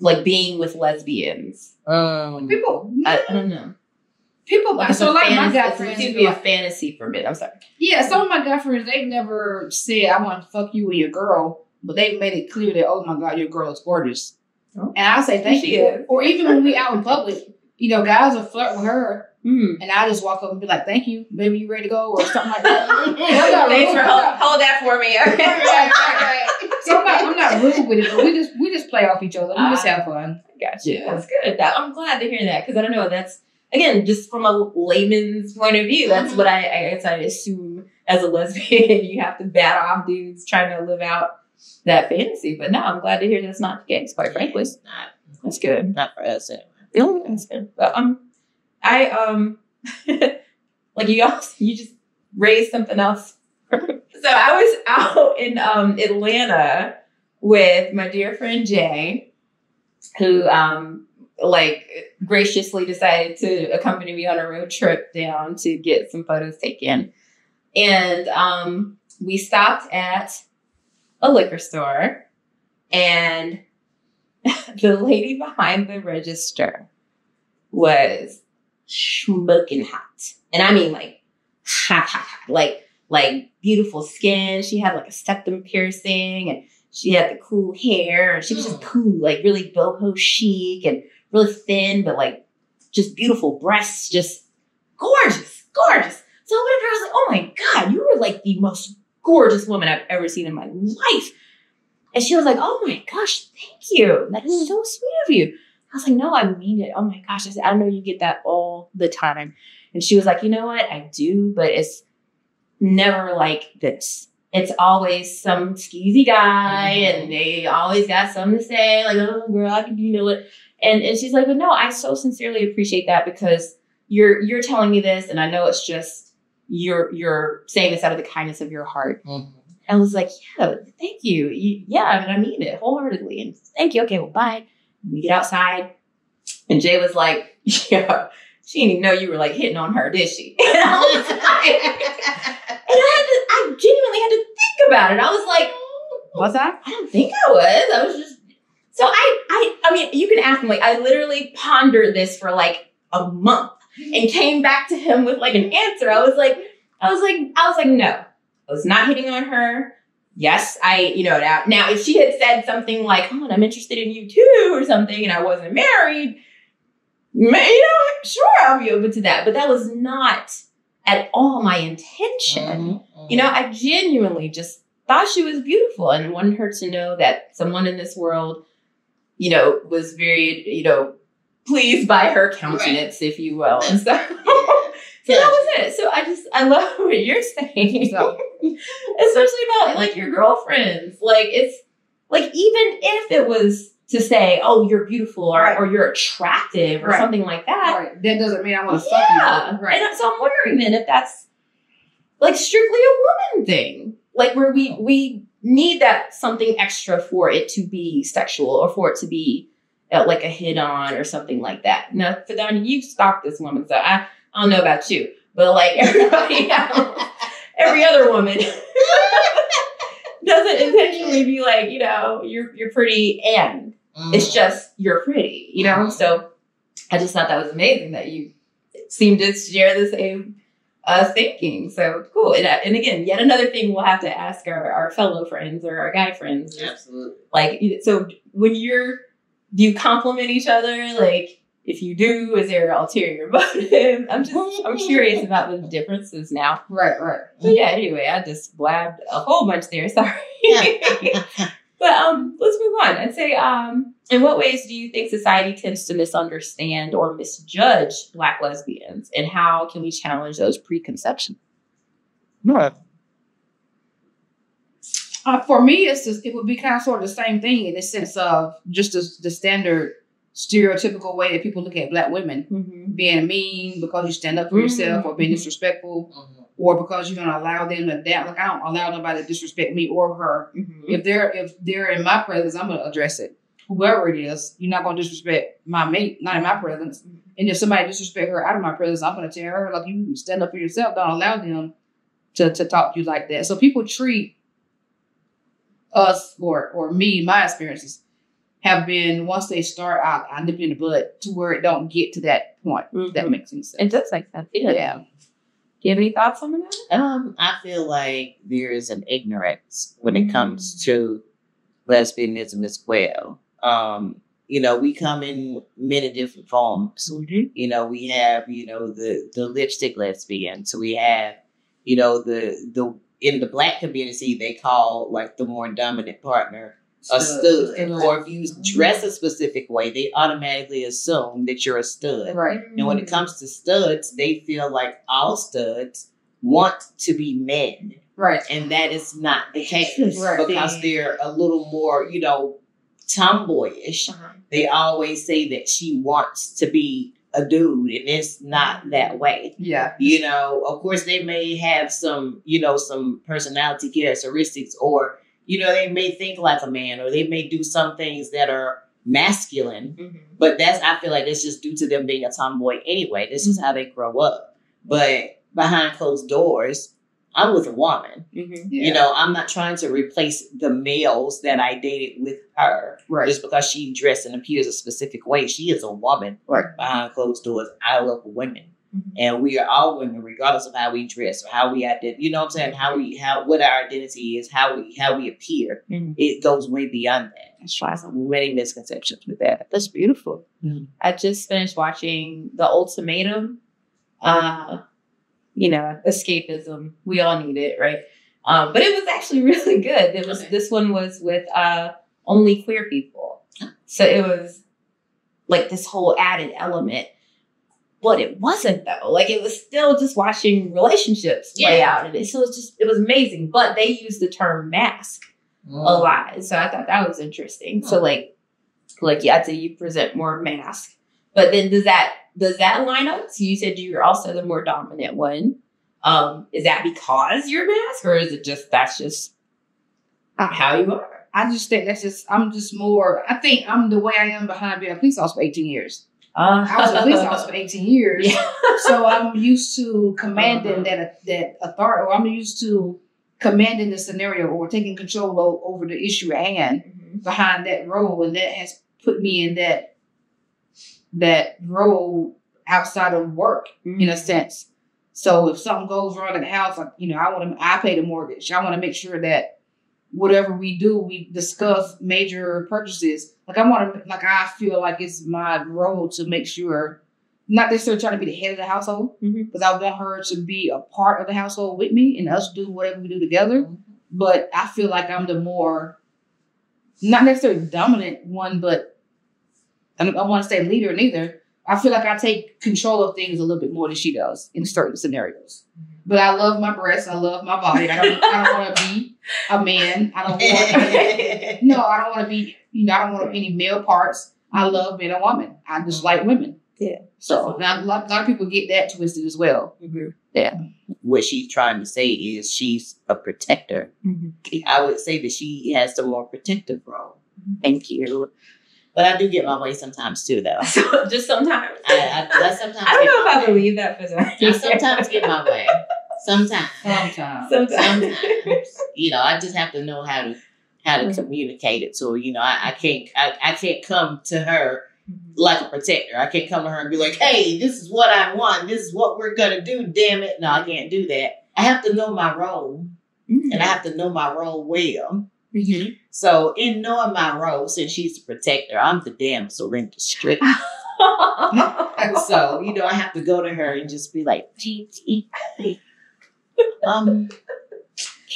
like being with lesbians. Um, People, I, I don't know. people. Like, so it's a like my fantasy- guy friends, seems be be a fantasy for me. I'm sorry. yeah, some of my guy friends, they never said I want to fuck you with your girl, but they've made it clear that oh my god, your girl is gorgeous, Oh. and I say thank She you. is. Or even when we out in public, you know, guys will flirt with her, Hmm. and I just walk up and be like, "Thank you, baby, you ready to go?" or something like that. Thanks for hold, hold that for me. Right, right, right. So I'm not, I'm not rude with it, but we just we just play off each other. We just have fun. Gotcha. Yeah. That's good. That, I'm glad to hear that because I don't know. That's again just from a layman's point of view. That's what I, I guess I assume as a lesbian you have to bat off dudes trying to live out that fantasy. But no, I'm glad to hear that's not the case. Quite frankly, it's not, that's good. not for us anyway. Yeah, that's good. But um, I um, like you also you just raised something else. so I was out in um Atlanta with my dear friend Jay, who um like graciously decided to accompany me on a road trip down to get some photos taken. And um we stopped at a liquor store and the lady behind the register was smoking hot. And I mean like hot, hot, hot. Like like beautiful skin. She had like a septum piercing and she had the cool hair and she was just oh. cool, like really boho chic and really thin, but like just beautiful breasts, just gorgeous, gorgeous. So I went up to her, I was like, oh my God, you were like the most gorgeous woman I've ever seen in my life. And she was like, oh my gosh, thank you. That is so sweet of you. I was like, no, I mean it. Oh my gosh. I said, I know you get that all the time. And she was like, you know what? I do, but it's never like this. It's always some skeezy guy and they always got something to say, like, oh girl, I can you know it. And and she's like, but no, I so sincerely appreciate that because you're you're telling me this and I know it's just you're you're saying this out of the kindness of your heart. Mhm. I was like, yeah, thank you. you yeah, I mean, I mean it wholeheartedly. And thank you. Okay, well, bye. We get outside. And Jay was like, yeah, she didn't even know you were like hitting on her, did she? And I was like, and I had to, I genuinely had to think about it. I was like, Was that? I don't think I was. I was just so I I I mean, you can ask me like I literally pondered this for like a month and came back to him with like an answer. I was like, I was like, I was like, no, I was not hitting on her. Yes, I, you know, now, now if she had said something like, oh, and I'm interested in you too, or something, and I wasn't married, ma- you know, sure, I'll be open to that. But that was not at all my intention. Mhm, You know, I genuinely just thought she was beautiful and wanted her to know that someone in this world, you know, was very, you know, pleased by her countenance, if you will. And so, so that was it. So I just, I love what you're saying. So- Especially about like your girlfriends. Like it's like, even if it was to say, oh, you're beautiful or, Right. or you're attractive or Right. something like that. Right. That doesn't mean I want to suck Yeah. you. Right. And so I'm wondering then if that's like strictly a woman thing, like where we we need that something extra for it to be sexual or for it to be uh, like a hit on or something like that. Now, Phadonya, you stalked this woman, so I, I don't know about you, but like everybody else, every other woman doesn't intentionally be like, you know, you're you're pretty and mhm. it's just you're pretty, you know? So I just thought that was amazing that you seem to share the same uh, thinking. So cool. And, uh, and again, yet another thing we'll have to ask our, our fellow friends or our guy friends. absolutely. Like, so when you're, do you compliment each other? Like, if you do, is there an ulterior motive? I'm just, I'm curious about the differences now. Right. Right. But yeah, anyway, I just blabbed a whole bunch there. Sorry. But um, let's move on I'd say, um, in what ways do you think society tends to misunderstand or misjudge Black lesbians, and how can we challenge those preconceptions? Uh, for me, it's just, it would be kind of sort of the same thing in the sense of just the, the standard stereotypical way that people look at black women Mm-hmm. being mean because you stand up for yourself or being Mhm. disrespectful Mhm. or because you're gonna allow them to adapt. Like I don't allow nobody to disrespect me or her. Mm-hmm. If they're if they're in my presence, I'm gonna address it. Whoever it is, you're not gonna disrespect my mate, not in my presence. And if somebody disrespect her out of my presence, I'm gonna tell her like you stand up for yourself. Don't allow them to to talk to you like that. So people treat us or or me, my experiences have been once they start out, I nip it in the butt to where it don't get to that point. If that makes any sense. It does like that. Yeah. Yeah. Do you have any thoughts on that? Um, I feel like there is an ignorance when it comes to lesbianism as well. Um, you know, we come in many different forms. You know, we have, you know, the the lipstick lesbian. So we have, you know, the the in the black community they call like the more dominant partner a stud. Or if you dress a specific way, they automatically assume that you're a stud. Right. And when it comes to studs, they feel like all studs want to be men. Right. And that is not the case Right. because they're a little more, you know, tomboyish. Uh-huh. They always say that she wants to be a dude, and it's not that way. Yeah. You know, of course, they may have some, you know, some personality characteristics, or, you know, they may think like a man, or they may do some things that are masculine Mm-hmm. but that's I feel like that's just due to them being a tomboy anyway. This is how they grow up. But behind closed doors, I'm with a woman. Mm-hmm. Yeah. You know, I'm not trying to replace the males that I dated with her Right. just because she dressed and appears a specific way. She is a woman Right. behind closed doors. I love women. Mhm. And we are all women, regardless of how we dress or how we identify. You know what I'm saying? How we, how what our identity is, how we, how we appear. Mhm. It goes way beyond that. That's why some Many misconceptions with that. That's beautiful. Mhm. I just finished watching The Ultimatum. Uh, you know, escapism. We all need it, right? Um, but it was actually really good. It was Okay. this one was with uh only queer people. So it was like this whole added element. But it wasn't though. Like it was still just watching relationships play Yeah. out. And it, so it was just it was amazing. But they used the term masc a lot. So I thought that was interesting. So like, like yeah, I'd say you present more masc, but then does that does that line up? So you said you're also the more dominant one. Um, is that because you're masc, or is it just that's just how you are? I just think that's just I'm just more I think I'm the way I am behind being a police officer for 18 years. Uh, I was a police officer for 18 years. Yeah. so I'm used to commanding Uh-huh. that that authority, or I'm used to commanding the scenario or taking control o- over the issue at hand Mhm. behind that role, and that has put me in that that role outside of work in a sense. So if something goes wrong in the house, like, you know, I want to, I pay the mortgage. I want to make sure that whatever we do, we discuss major purchases. Like I want to, like I feel like it's my role to make sure, not necessarily trying to be the head of the household, mm-hmm. because I want her to be a part of the household with me and us do whatever we do together. Mm-hmm. But I feel like I'm the more, not necessarily dominant one, but I don't, I want to say leader neither. I feel like I take control of things a little bit more than she does in certain scenarios. Mm-hmm. But I love my breasts. I love my body. I don't. I don't want to be a man. I don't want. no, I don't want to be. You know, I don't want any male parts. I love being a woman. I just like women. Yeah. So now, a, lot, a lot of people get that twisted as well. Yeah. What she's trying to say is she's a protector. Mhm. I would say that she has the more protective role. Thank you. But I do get my way sometimes too, though. So just sometimes. I, I, I sometimes I don't know if I believe that for some. I sometimes get my way. Sometimes. Sometimes. Sometimes. you know, I just have to know how to how to Mhm. communicate it to her. You know, I, I can't I, I can't come to her like a protector. I can't come to her and be like, hey, this is what I want. This is what we're gonna do, damn it. No, I can't do that. I have to know my role and I have to know my role well. Mhm. So in knowing my role, since she's the protector, I'm the damsel in distress. so, you know, I have to go to her and just be like, "Gee, um,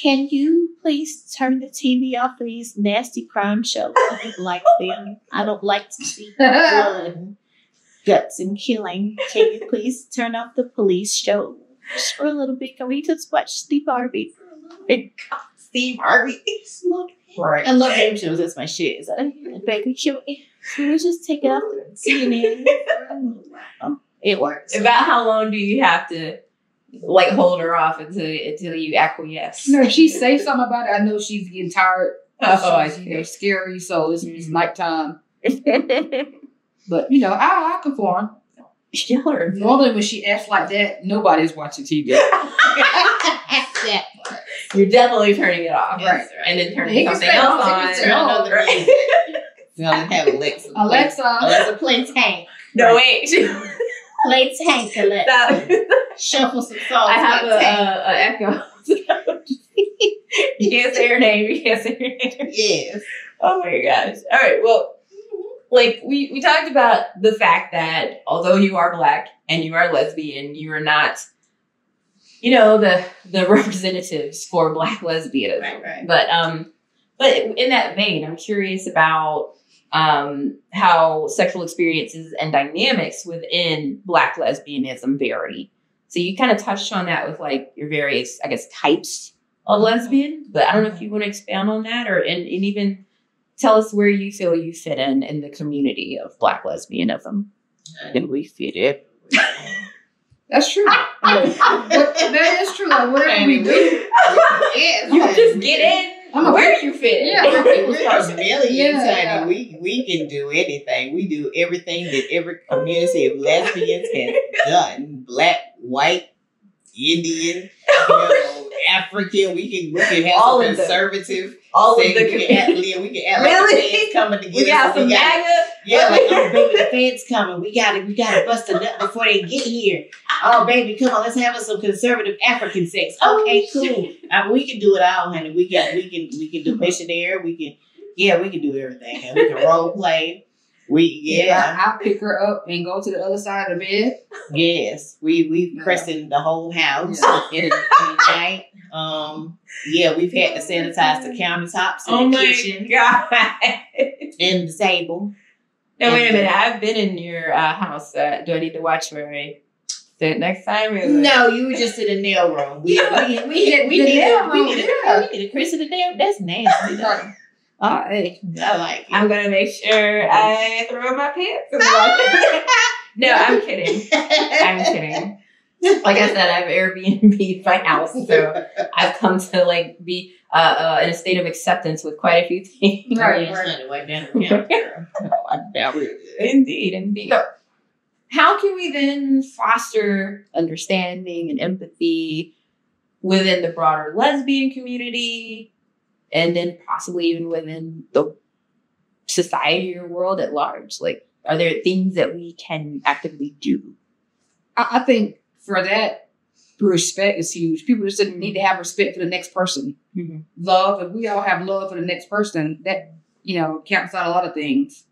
can you please turn the TV off for these nasty crime shows? I don't like them. I don't like to see blood, guts, and killing. Can you please turn off the police show just for a little bit? Can we just watch Steve Harvey? Steve Harvey. right. I love game shows. That's my shit. Is So, baby, can we, can we just take it off the CNN? It works. About how long do you have to like hold her off until until you acquiesce? No, if she say something about it, I know she's getting tired. Oh, I she's, you know, scary. So it's, it's Mhm. nighttime. But you know, I, I conform. Y'all are Normally, when she acts like that, nobody's watching TV. that. You're definitely turning it off. Right. And then turning He something else on, he on. can stay Turn on. on the Right. music. You know, have Alexa. Alexa, Alexa, play tank. No, wait. Play tank, Alexa. that, Shuffle some songs. I have a, a, a echo. you can't say her name. You can't say her name. Yes. Oh my gosh. All right. Well, like we, we talked about the fact that although you are black and you are lesbian, you are not, you know, the the representatives for black lesbianism. Right, right. But um, but in that vein, I'm curious about um how sexual experiences and dynamics within black lesbianism vary. So you kind of touched on that with like your various, I guess, types of lesbian. But I don't know if you want to expand on that or and, and even tell us where you feel you fit in in the community of black lesbianism. And we fit it. that's true. But that is true. Like whatever we do, yes. You just get in I'm a- where you fit. Yeah. People's personality Yeah, inside yeah. and we we can do anything. We do everything that every community of lesbians has done. Black, white, Indian, you know, African. We can we can have All some conservative. All of the we can act, yeah, we can act Really? like the feds coming to We get got us. some We got- MAGA. Yeah, like oh baby, the feds coming. We gotta we gotta bust a nut before they get here. Oh baby, come on, let's have us some conservative African sex. Okay, cool. I mean, uh, we can do it all, honey. We can we can we can do missionary. We can yeah, we can do everything. And we can role play. We yeah, I, I pick her up and go to the other side of the bed. yes. We we've Yeah. christened the whole house Yeah. in, in the night. Um yeah, we've had to sanitize the countertops in Oh the my kitchen god. and the table. No, wait a minute. I've been in your uh, house. Uh, do I need to watch where I sit next time? or- No, you were just in the nail room. We we we The- we the need nail to we need to we need to christen the nail. That's nasty. Though. Right. All right, I like it. I'm gonna make sure I throw in my pants. and watch no, I'm kidding. I'm kidding. Like I said, I've Airbnb my house, so I've come to like be uh, uh, in a state of acceptance with quite a few things. Right. Yeah, trying to wipe down the counter, girl. Oh, I doubt it. Indeed, indeed. So, how can we then foster understanding and empathy within the broader lesbian community and then possibly even within the society or world at large? Like, are there things that we can actively do? I, I think for that, respect is huge. People just need to have respect for the next person. Mhm. Love, if we all have love for the next person, that you know counts out a lot of things.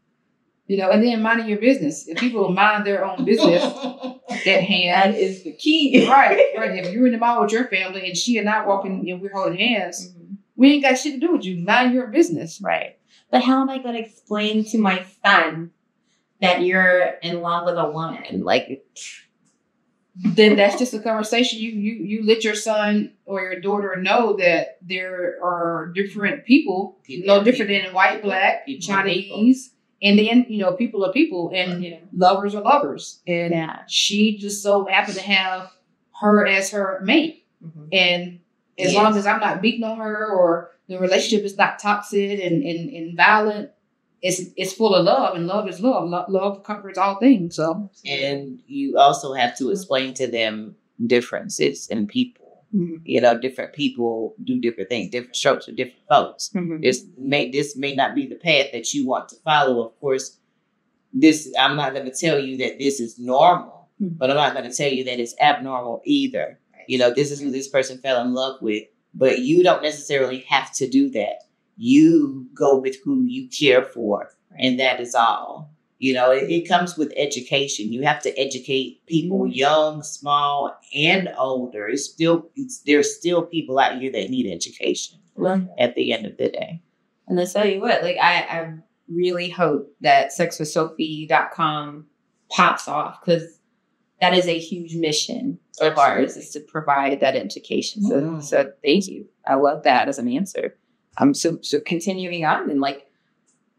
You know, and then minding your business. If people mind their own business that hand, That is the key. right, right. If you're in the mall with your family and she and I walking and we're holding hands, Mhm. We ain't got shit to do with you. Mind your business. Right. But how am I going to explain to my son that you're in love with a woman? Like, Then that's just a conversation you you you let your son or your daughter know that there are different people, People no different people. than white, black, People Chinese, and then you know people are people and you know, lovers are lovers. And yeah. she just so happened to have her as her mate. Mhm. And as Yes. long as I'm not beating on her or the relationship is not toxic and, and, and violent, it's it's full of love and love is love. Lo- Love comforts all things. So and you also have to explain to them differences in people. Mhm. You know, different people do different things, different strokes for different folks. Mhm. This may this may not be the path that you want to follow. Of course, this I'm not going to tell you that this is normal, Mhm. but I'm not going to tell you that it's abnormal either. You know, this is who this person fell in love with, but you don't necessarily have to do that. You go with who you care for, and that is all. You know, it, it comes with education. You have to educate people, Mhm. young, small, and older. It's still, it's, there's still people out here that need education Well, at the end of the day. And let's tell you what, like I, I really hope that sexwithsophie.com pops off because that is a huge mission of ours is to provide that education. So, Mhm. so thank you. I love that as an answer. Um, so, so continuing on and like,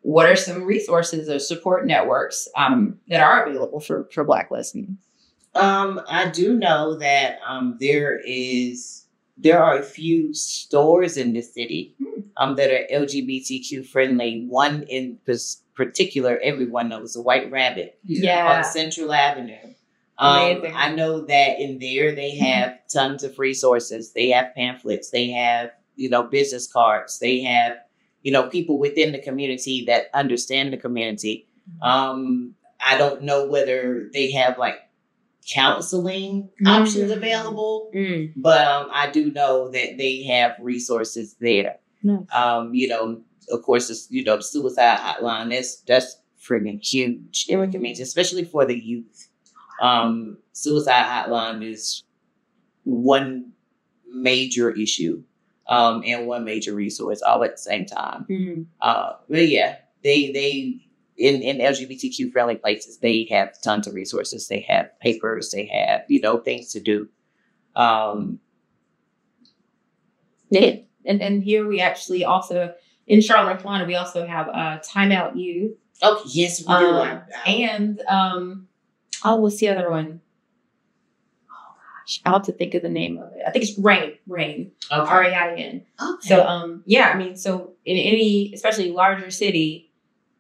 what are some resources or support networks um, that are available for, for Black lesbians? Um, I do know that um, there is there are a few stores in the city Hmm. um, that are LGBTQ friendly. One in particular, everyone knows, the White Rabbit yeah. on Central Avenue. Um, I know that in there they have tons of resources. They have pamphlets. They have you know business cards. They have you know people within the community that understand the community. Um, I don't know whether they have like counseling Mm. options available, Mm. but um, I do know that they have resources there. Nice. Um, you know, of course, it's, you know, the suicide hotline. That's that's friggin' huge in community, especially for the youth. Um, suicide hotline is one major issue um, and one major resource all at the same time. Mm. Uh, but yeah, they they in in LGBTQ friendly places they have tons of resources. They have papers. They have you know things to do. Um, Yeah. And, and here we actually also, in Charlotte, North Carolina, we also have uh, Time Out Youth. oh yes, we do. Um, and um, oh, what's the other one? Oh gosh, I'll have to think of the name of it. I think it's Rain. Rain. okay. R A I N. Okay. So um, yeah, I mean, so in any, especially larger city,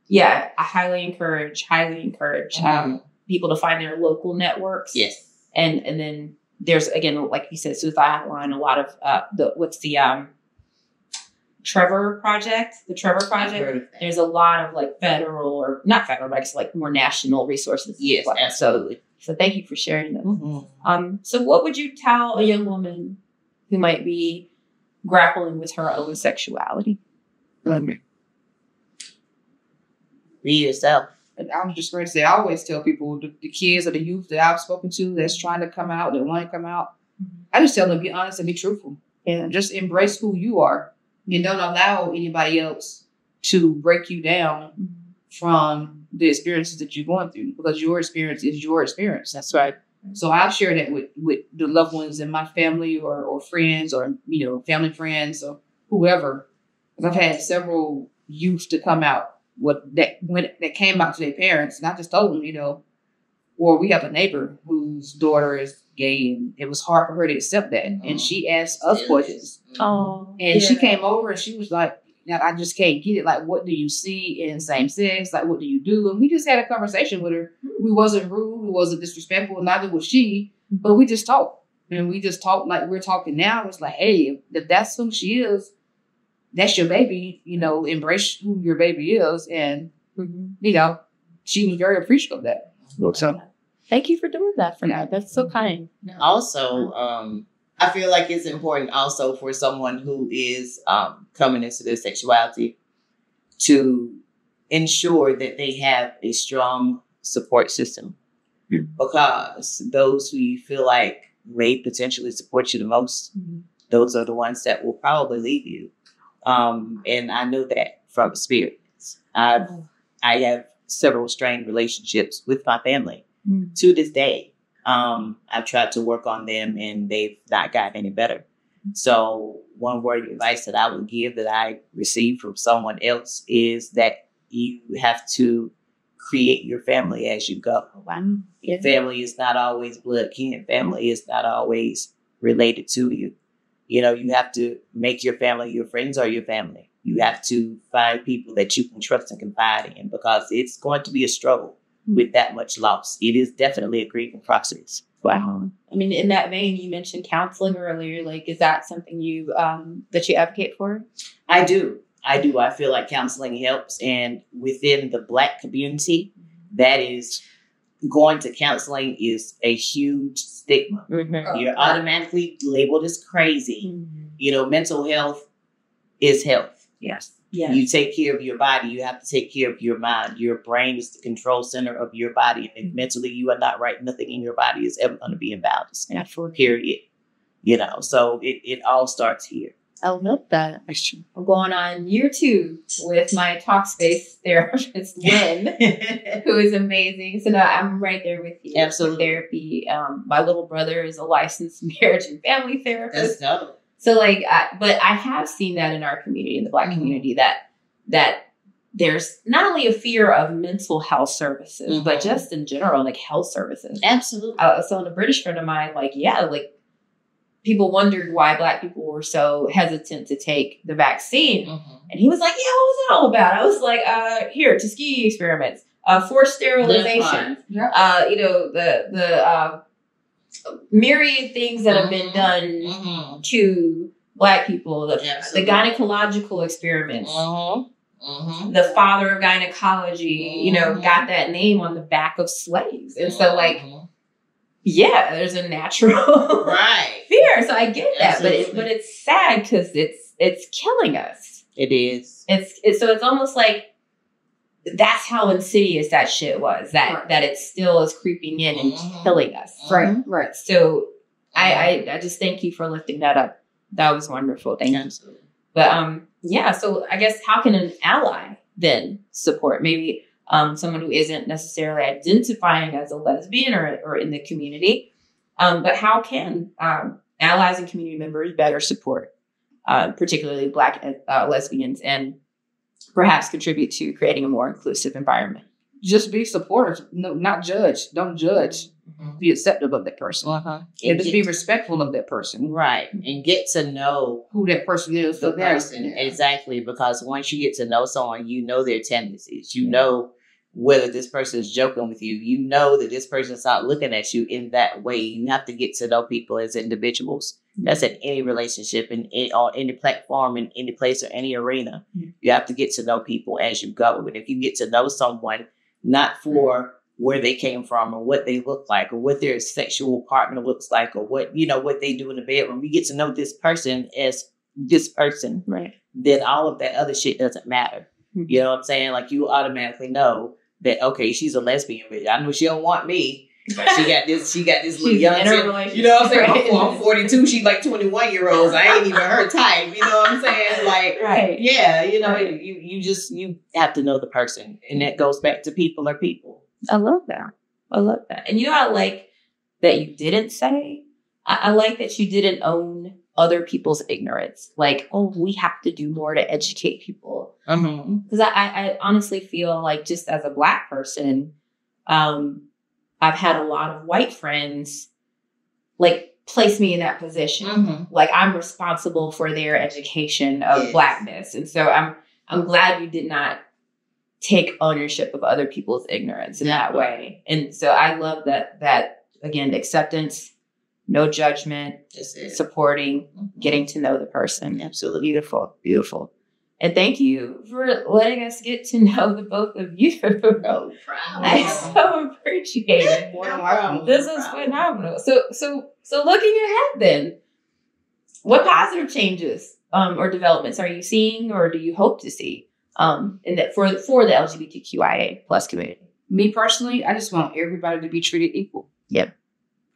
yeah, I highly encourage, highly encourage um, people to find their local networks. yes. and and then there's again, like you said, suicide hotline. A lot of uh, the what's the um, Trevor Project, the Trevor Project heard of that. there's a lot of like federal or not federal, but I guess like more national resources. Yes, Like, absolutely. So, so thank you for sharing them. Mhm. Um, so what would you tell a young woman who might be grappling with her own sexuality? Be yourself. And I'm just going to say, I always tell people, the, the kids or the youth that I've spoken to that's trying to come out, that want to come out, I just tell them to be honest and be truthful. Yeah. Just embrace who you are. And don't allow anybody else to break you down mm-hmm. from the experiences that you're going through because your experience is your experience. That's right. So I'll share that with, with the loved ones in my family or, or friends or, you know, family friends or whoever. Because I've had several youth to come out what that when that came out to their parents, and I just told them, you know, or we have a neighbor whose daughter is gay, and it was hard for her to accept that, and mm-hmm. she asked us questions, Oh, and she came over and she was like, Now I just can't get it. Like, what do you see in same sex? Like, what do you do? And we just had a conversation with her. We wasn't rude, we wasn't disrespectful, neither was she. But we just talked, and we just talked like we're talking now. It's like, hey, if that's who she is, that's your baby. You know, embrace who your baby is, and you know, she was very appreciative of that. So Thank you for doing that for Yeah. me. That's so kind. Also, um, I feel like it's important also for someone who is um, coming into their sexuality to ensure that they have a strong support system. Yeah. Because those who you feel like may potentially support you the most, those are the ones that will probably leave you. Um, and I know that from experience. I've I have several strained relationships with my family Mm. to this day. Um, I've tried to work on them and they've not gotten any better. So one word of advice that I would give that I received from someone else is that you have to create your family as you go. Wow. Yeah. Family is not always blood kin. Family is not always related to you. You know, you have to make your family, your friends are your family. You have to find people that you can trust and confide in because it's going to be a struggle with that much loss. It is definitely a grieving process. Wow. I mean, in that vein, you mentioned counseling earlier. Like, is that something you um that you advocate for? I do. I do. I feel like counseling helps. And within the Black community, that is going to counseling is a huge stigma. You're automatically labeled as crazy. You know, mental health is health. Yes. Yes. You take care of your body, you have to take care of your mind. Your brain is the control center of your body. And if mentally you are not right, nothing in your body is ever going to be in balance. Absolutely. Period. You know, so it, it all starts here. I love that. I'm going on year two with my Talkspace therapist, Lynn, who is amazing. So now I'm right there with you. Absolutely. With Therapy. Um, my little brother is a licensed marriage and family therapist. That's dope. So like, I, but I have seen that in our community, in the Black Mhm. community, that that there's not only a fear of mental health services, but Mhm. just in general, like health services. Absolutely. Uh, so, in a British friend of mine, like, yeah, like people wondered why Black people were so hesitant to take the vaccine, and he was like, "Yeah, what was it all about?" I was like, "Uh, here, Tuskegee experiments, uh, forced sterilization, Yeah. uh, you know, the the uh, myriad things that have been Mhm. done Mhm. to black people, the, the gynecological experiments, Mhm. Mhm. the father of gynecology, you know, Mhm. got that name on the back of slaves. And so, like, yeah, there's a natural right. fear. So I get that, but it, but it's sad because it's it's killing us. It is. It's, it's so it's almost like that's how insidious that shit was. That Right. that it still is creeping in and Mhm. killing us. Right, right. So I, I I just thank you for lifting that up. That was wonderful. Thank you. Absolutely. But um, yeah. So I guess how can an ally then support maybe um someone who isn't necessarily identifying as a lesbian or or in the community, um, but how can um allies and community members better support, uh, particularly Black uh, lesbians, and perhaps contribute to creating a more inclusive environment? Just be supportive. No, not judge. Don't judge. Mhm. Be acceptive of that person. Uh-huh. Yeah, And just be respectful of that person. right. And get to know Who that person is. the for them. person Yeah. exactly because once you get to know someone you know their tendencies you know whether this person is joking with you you know that this person's not looking at you in that way you have to get to know people as individuals that's in any relationship in, in on any platform in any place or any arena you have to get to know people as you go and if you get to know someone not for where they came from or what they look like or what their sexual partner looks like or what you know what they do in the bedroom you get to know this person as this person Right. then all of that other shit doesn't matter. Mhm. You know what I'm saying? Like you automatically know that okay, she's a lesbian, but I know she don't want me. She got this. She got this little young. in a teen- relationship. You know what I'm saying? Right. I'm, I'm 42. She's like 21 year olds. I ain't even her type. You know what I'm saying? Like Right. yeah, you know, you you just you have to know the person, and that goes back to people are people. I love that. I love that. And you know I like that you didn't say? I, I like that you didn't own other people's ignorance. Like, oh, we have to do more to educate people. Mm-hmm. Because I, I, I honestly feel like just as a black person, um, I've had a lot of white friends like place me in that position. Mm-hmm. Like I'm responsible for their education of Yes. blackness. And so I'm I'm glad you did not take ownership of other people's ignorance in that way. And so I love that that again acceptance, no judgment, That's it. supporting, getting to know the person. Absolutely. Beautiful, beautiful. And thank you for letting us get to know the both of you. No I problem. so appreciate it. No problem. This is phenomenal. So, so, so looking ahead, then, what positive changes um, or developments are you seeing, or do you hope to see um, in that for for the LGBTQIA plus community? Me personally, I just want everybody to be treated equal. Yep.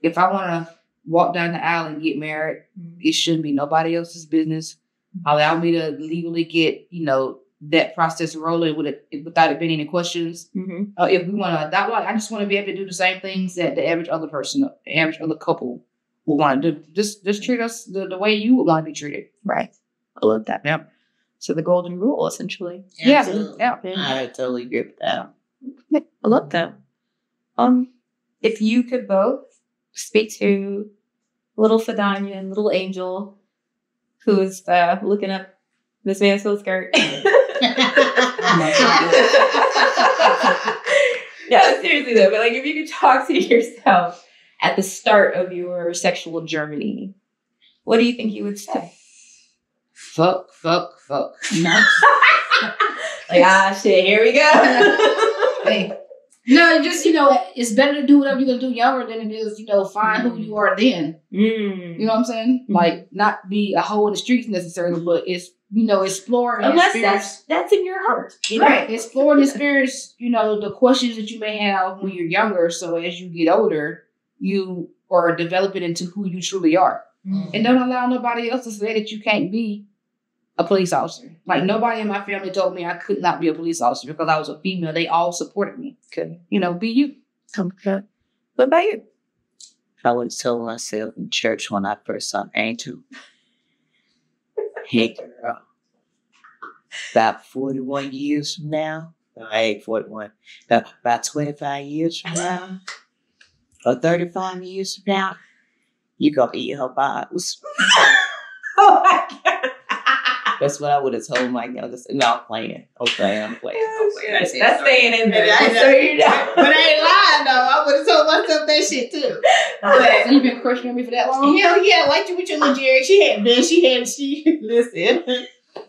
If I want to walk down the aisle and get married, it shouldn't be nobody else's business. Allow me to legally get, you know, that process rolling with it without it being any questions. Mm-hmm. Uh, if we want to adopt, like, I just want to be able to do the same things that the average other person, the average other couple would want to do. Just, just treat us the, the way you would want to be treated. Right. I love that. Yep. So the golden rule, essentially. Absolutely. Yeah. I totally agree with that. I love that. Um, if you could both speak to little Phadonya and little Angel, who is uh, looking up Miss Mansfield's skirt. yeah, seriously though, but like if you could talk to yourself at the start of your sexual journey, what do you think you would say? Fuck, fuck, fuck. Like, ah, shit, here we go. Hey. No, just you know, it's better to do whatever you're gonna do younger than it is, you know, find who you are then. Mm. You know what I'm saying? Mhm. Like not be a hoe in the streets necessarily, but it's you know, explore and Unless experience. that's that's in your heart, you know? Right. Explore and experience, you know, the questions that you may have when you're younger. So as you get older, you are developing into who you truly are. Mm. And don't allow nobody else to say that you can't be a police officer. Like nobody in my family told me I could not be a police officer because I was a female. They all supported me. Good. You know, be you. Okay. What about you? I would tell myself in church when I first saw Angel. Hey, girl. About 41 years from now, no, I ain't 41. No, about 25 years from now, or 35 years from now, you going to eat her bottles. Oh my god. That's what I would have told my youngest. No, I'm playing. I'm playing. I'm playing. I'm playing. That's, that's staying in there. I just know. so you know. But I ain't lying, though. I would have told myself that shit, too. So you've been crushing on me for that long? Hell yeah, like you with your little Jheri. She had been. she had she listen.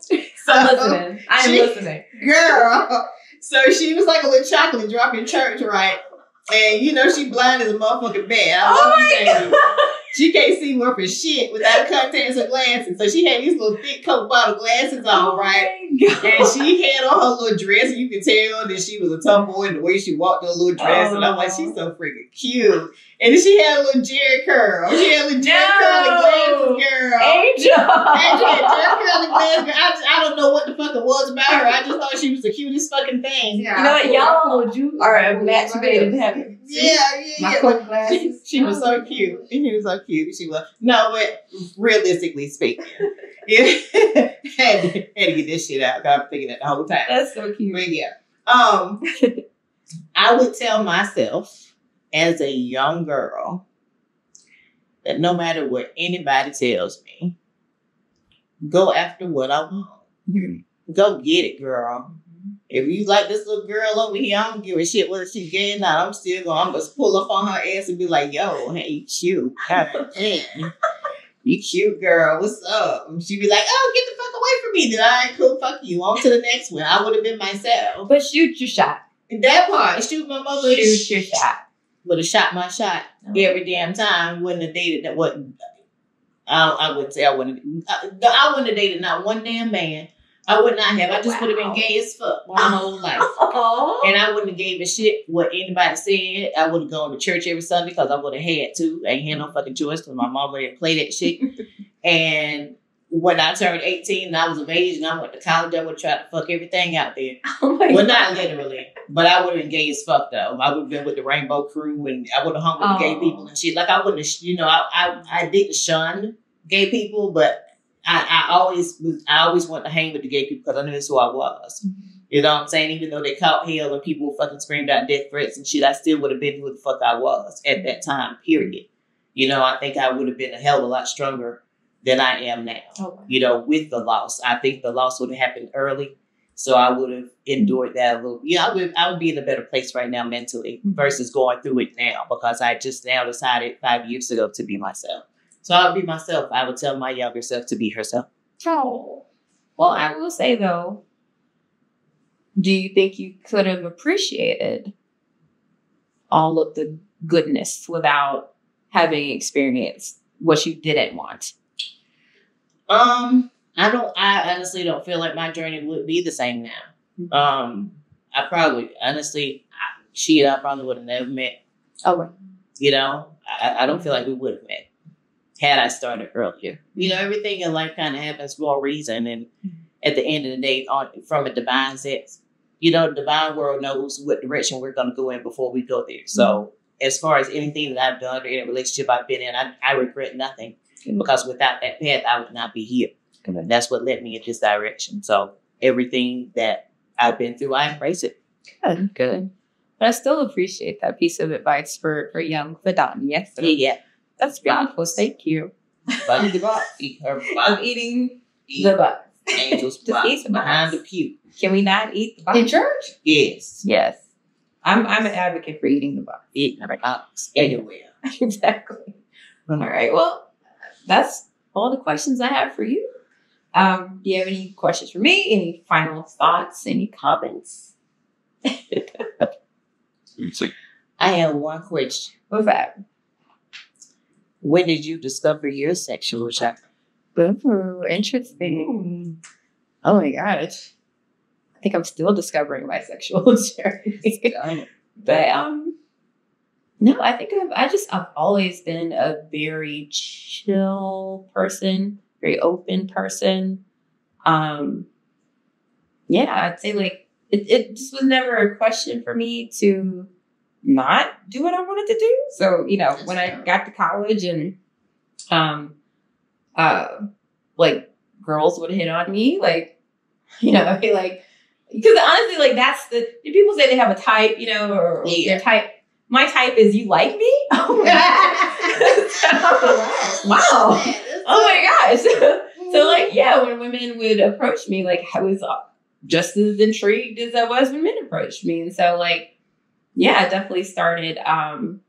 So I'm listening. I am she- listening. girl. So she was like a little chocolate drop in church, right? And you know she blind as a motherfucking bat. I Oh love you, my baby. She can't see worth a shit without contacts or glasses. So she had these little thick Coke bottle glasses on, oh right? And she had on her little dress, and you could tell that she was a tomboy in the way she walked in her little dress. And I'm like, she's so oh. freaking cute. And then she had a little Jheri curl. She had a little Jheri No. curly glasses, girl. Angel. And she had Jheri curly glasses. girl. I, I don't know what the fuck it was about her. I just thought she was the cutest fucking thing. Yeah, You know what, y'all I you. Are I a pulled match made in heaven. Yeah, yeah, My yeah. Glasses. She was so cute. She was so cute. She was no, but realistically speaking, it, had, to, had to get this shit out. I'm thinking that the whole time. That's so cute. But yeah, um, I would tell myself as a young girl that no matter what anybody tells me, go after what I want. Go get it, girl. If you like this little girl over here, I don't give a shit what she's getting out. I'm still going. I'm gonna pull up on her ass and be like, "Yo, hey, you cute, damn. you cute girl. What's up?" And she'd be like, "Oh, get the fuck away from me." Then I ain't cool. Fuck you. On to the next one. I would have been myself. But shoot your shot. That part, shoot my mother. Shoot your shot. Would have shot my shot every damn time. Wouldn't have dated that. What? I, I would say I wouldn't. I, I wouldn't have dated not one damn man. I would not have. I just would have been gay as fuck my whole life. Oh. And I wouldn't have gave a shit what anybody said. I would have gone to church every Sunday because I would have had to. I ain't had no fucking choice because my mom didn't play that shit. and when I turned 18 and I was of age and I went to college, I would try to fuck everything out there. Oh Well, God. not literally, but I would have been gay as fuck though. I would have been with the Rainbow Crew and I would have hung with the gay Oh. people and shit. Like I wouldn't have, you know, I, I, I didn't shun gay people, but I, I always was, I always wanted to hang with the gay people because I knew that's who I was. You know what I'm saying? Even though they caught hell and people fucking screamed out death threats and shit, I still would have been who the fuck I was at that time, period. You know, I think I would have been a hell of a lot stronger than I am now. Okay. You know, with the loss, I think the loss would have happened early, so I would have endured that a little. Yeah, I would. I would be in a better place right now mentally Mhm. versus going through it now because I just now decided five years ago to be myself. So I would be myself. I would tell my younger self to be herself. Oh. Well, I will say though, do you think you could have appreciated all of the goodness without having experienced what you didn't want? Um, I don't. I honestly don't feel like my journey would be the same now. Um, I probably honestly, I, she and I probably would have never met. Oh, right. You know, I, I don't feel like we would have met had I started earlier. You know, mm-hmm. everything in life kind of happens for a reason, and mm-hmm. at the end of the day, on from a divine sense, you know, the divine world knows what direction we're going to go in before we go there. So, mm-hmm. as far as anything that I've done or any relationship I've been in, I, I regret nothing because without that path, I would not be here. And that's what led me in this direction. So, everything that I've been through, I embrace it. good, good. But I still appreciate that piece of advice for for young Phadonya. So Yeah, that's beautiful. Thank you. but eat her Of eating the box. angels Just box eat the behind box. the pew. Can we not eat the box? In church? Yes, Yes. I'm I'm an advocate for eating the box. eat the box anywhere. exactly. All right. Well, that's all the questions I have for you. Um, do you have any questions for me? Any final thoughts? Any comments? It's like, I have one question. What's that? When did you discover your sexual chakra? Ooh, interesting. Oh my gosh. I think I'm still discovering my sexual journey. but um no, I think I've I just I've always been a very chill person, very open person. Um yeah, I'd say like it, it just was never a question for me to not do what I wanted to do. So, you know, when I got to college and um uh like girls would hit on me, like, you know, be like because honestly, like that's the people say they have a type, you know, or, Yeah. their type. My type is you like me. Oh wow! Oh my gosh! so like, yeah, when women would approach me, like I was uh, just as intrigued as I was when men approached me, and so like, yeah, I definitely started, um,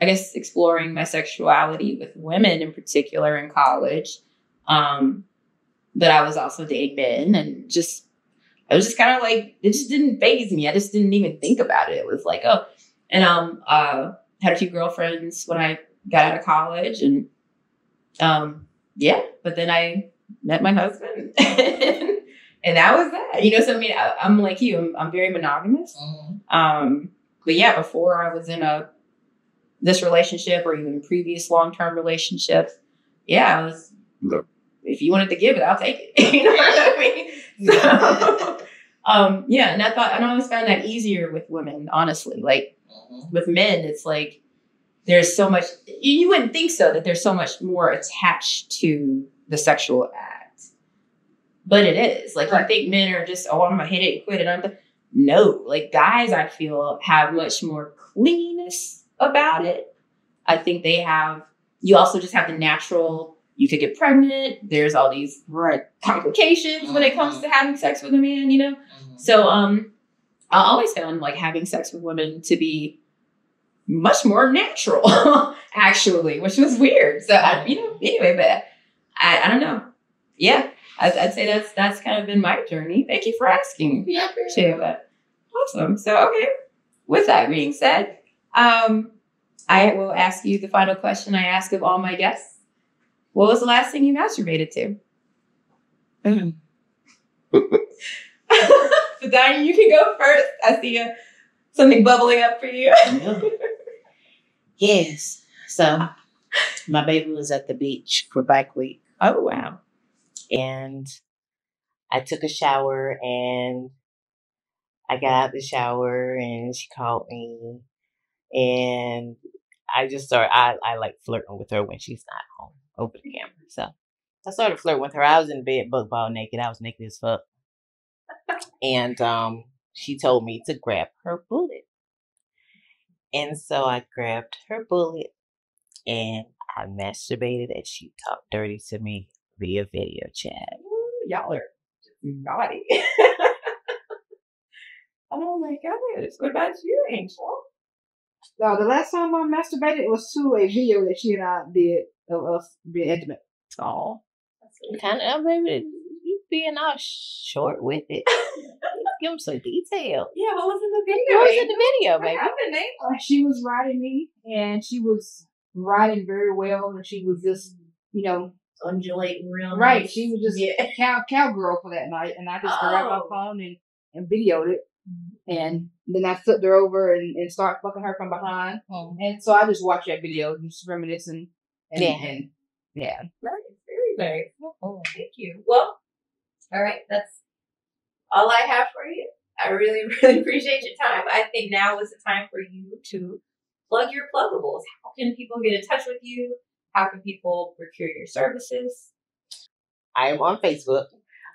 I guess, exploring my sexuality with women in particular in college. Um, but I was also dating men, and just I was just kind of like it just didn't phase me. I just didn't even think about it. It was like, oh, and um, uh, had a few girlfriends when I got out of college, and um, yeah. But then I met my husband, and that was that. You know, so I mean, I, I'm like you. I'm, I'm very monogamous. Um, but yeah, before I was in a this relationship or even previous long term relationships, yeah, I was. Look. If you wanted to give it, I'll take it. you know what I mean? So, um, yeah, and I thought and I always found that easier with women, honestly. Like with men, it's like there's so much you you wouldn't think so that there's so much more attached to the sexual act. But it is. Like I think men are just, oh, I'm gonna hit it and quit it. I'm no, like guys, I feel have much more cleanliness about it. I think they have you also just have the natural you could get pregnant. There's all these Right. complications when it comes to having sex with a man, you know? So um I always found like having sex with women to be much more natural, actually, which was weird. So I, you know, anyway, but I, I don't know. Yeah, I'd, I'd say that's that's kind of been my journey. Thank you for asking. Yeah, I appreciate that. Awesome. So okay. With that being said, um, I will ask you the final question I ask of all my guests. What was the last thing you masturbated to? so Diane, you can go first. I see uh, something bubbling up for you. Yes. So my baby was at the beach for bike week oh wow. And I took a shower and I got out the shower and she called me and I just started I, I like flirting with her when she's not home over the camera. So I started flirting with her. I was in bed buck ball naked. I was naked as fuck. And um she told me to grab her bullet. And so I grabbed her bullet and I masturbated and she talked dirty to me via video chat. Ooh, y'all are just naughty. oh my goodness. What about you, Angel? No, the last time I masturbated was to a video that she and I did of us being intimate. Oh. Kind of, baby, you being all short with it. Give them some detail. Yeah, what was in the video? What was in the video, What baby? happened, Angel? Uh, she was riding me, and she was riding very well, and she was just, you know, Undulating real right. nice. She was just Yeah. cow cowgirl for that night, and I just grabbed my Oh. phone and and videoed it, mm-hmm. and then I flipped her over and, and started fucking her from behind, oh. and so I just watched that video, just reminiscing, and Yeah. and yeah. Nice. Very nice. Thank you. Well, all right. That's all I have for you. I really, really appreciate your time. I think now is the time for you to plug your pluggables. How can people get in touch with you? How can people procure your services? I am on Facebook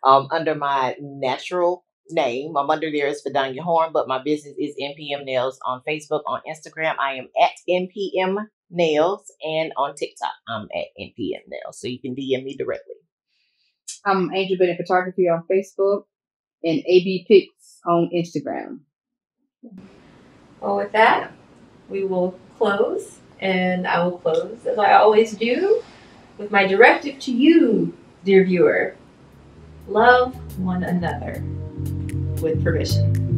um, under my natural name. I'm under there as Phadonya Horn, but my business is NPM Nails on Facebook. On Instagram, I am at NPM Nails, and on TikTok, I'm at NPM Nails. So you can DM me directly. I'm Angel Bennett Photography on Facebook and AB Pics on Instagram. Well, with that, we will close, and I will close as I always do with my directive to you, dear viewer love one another with permission.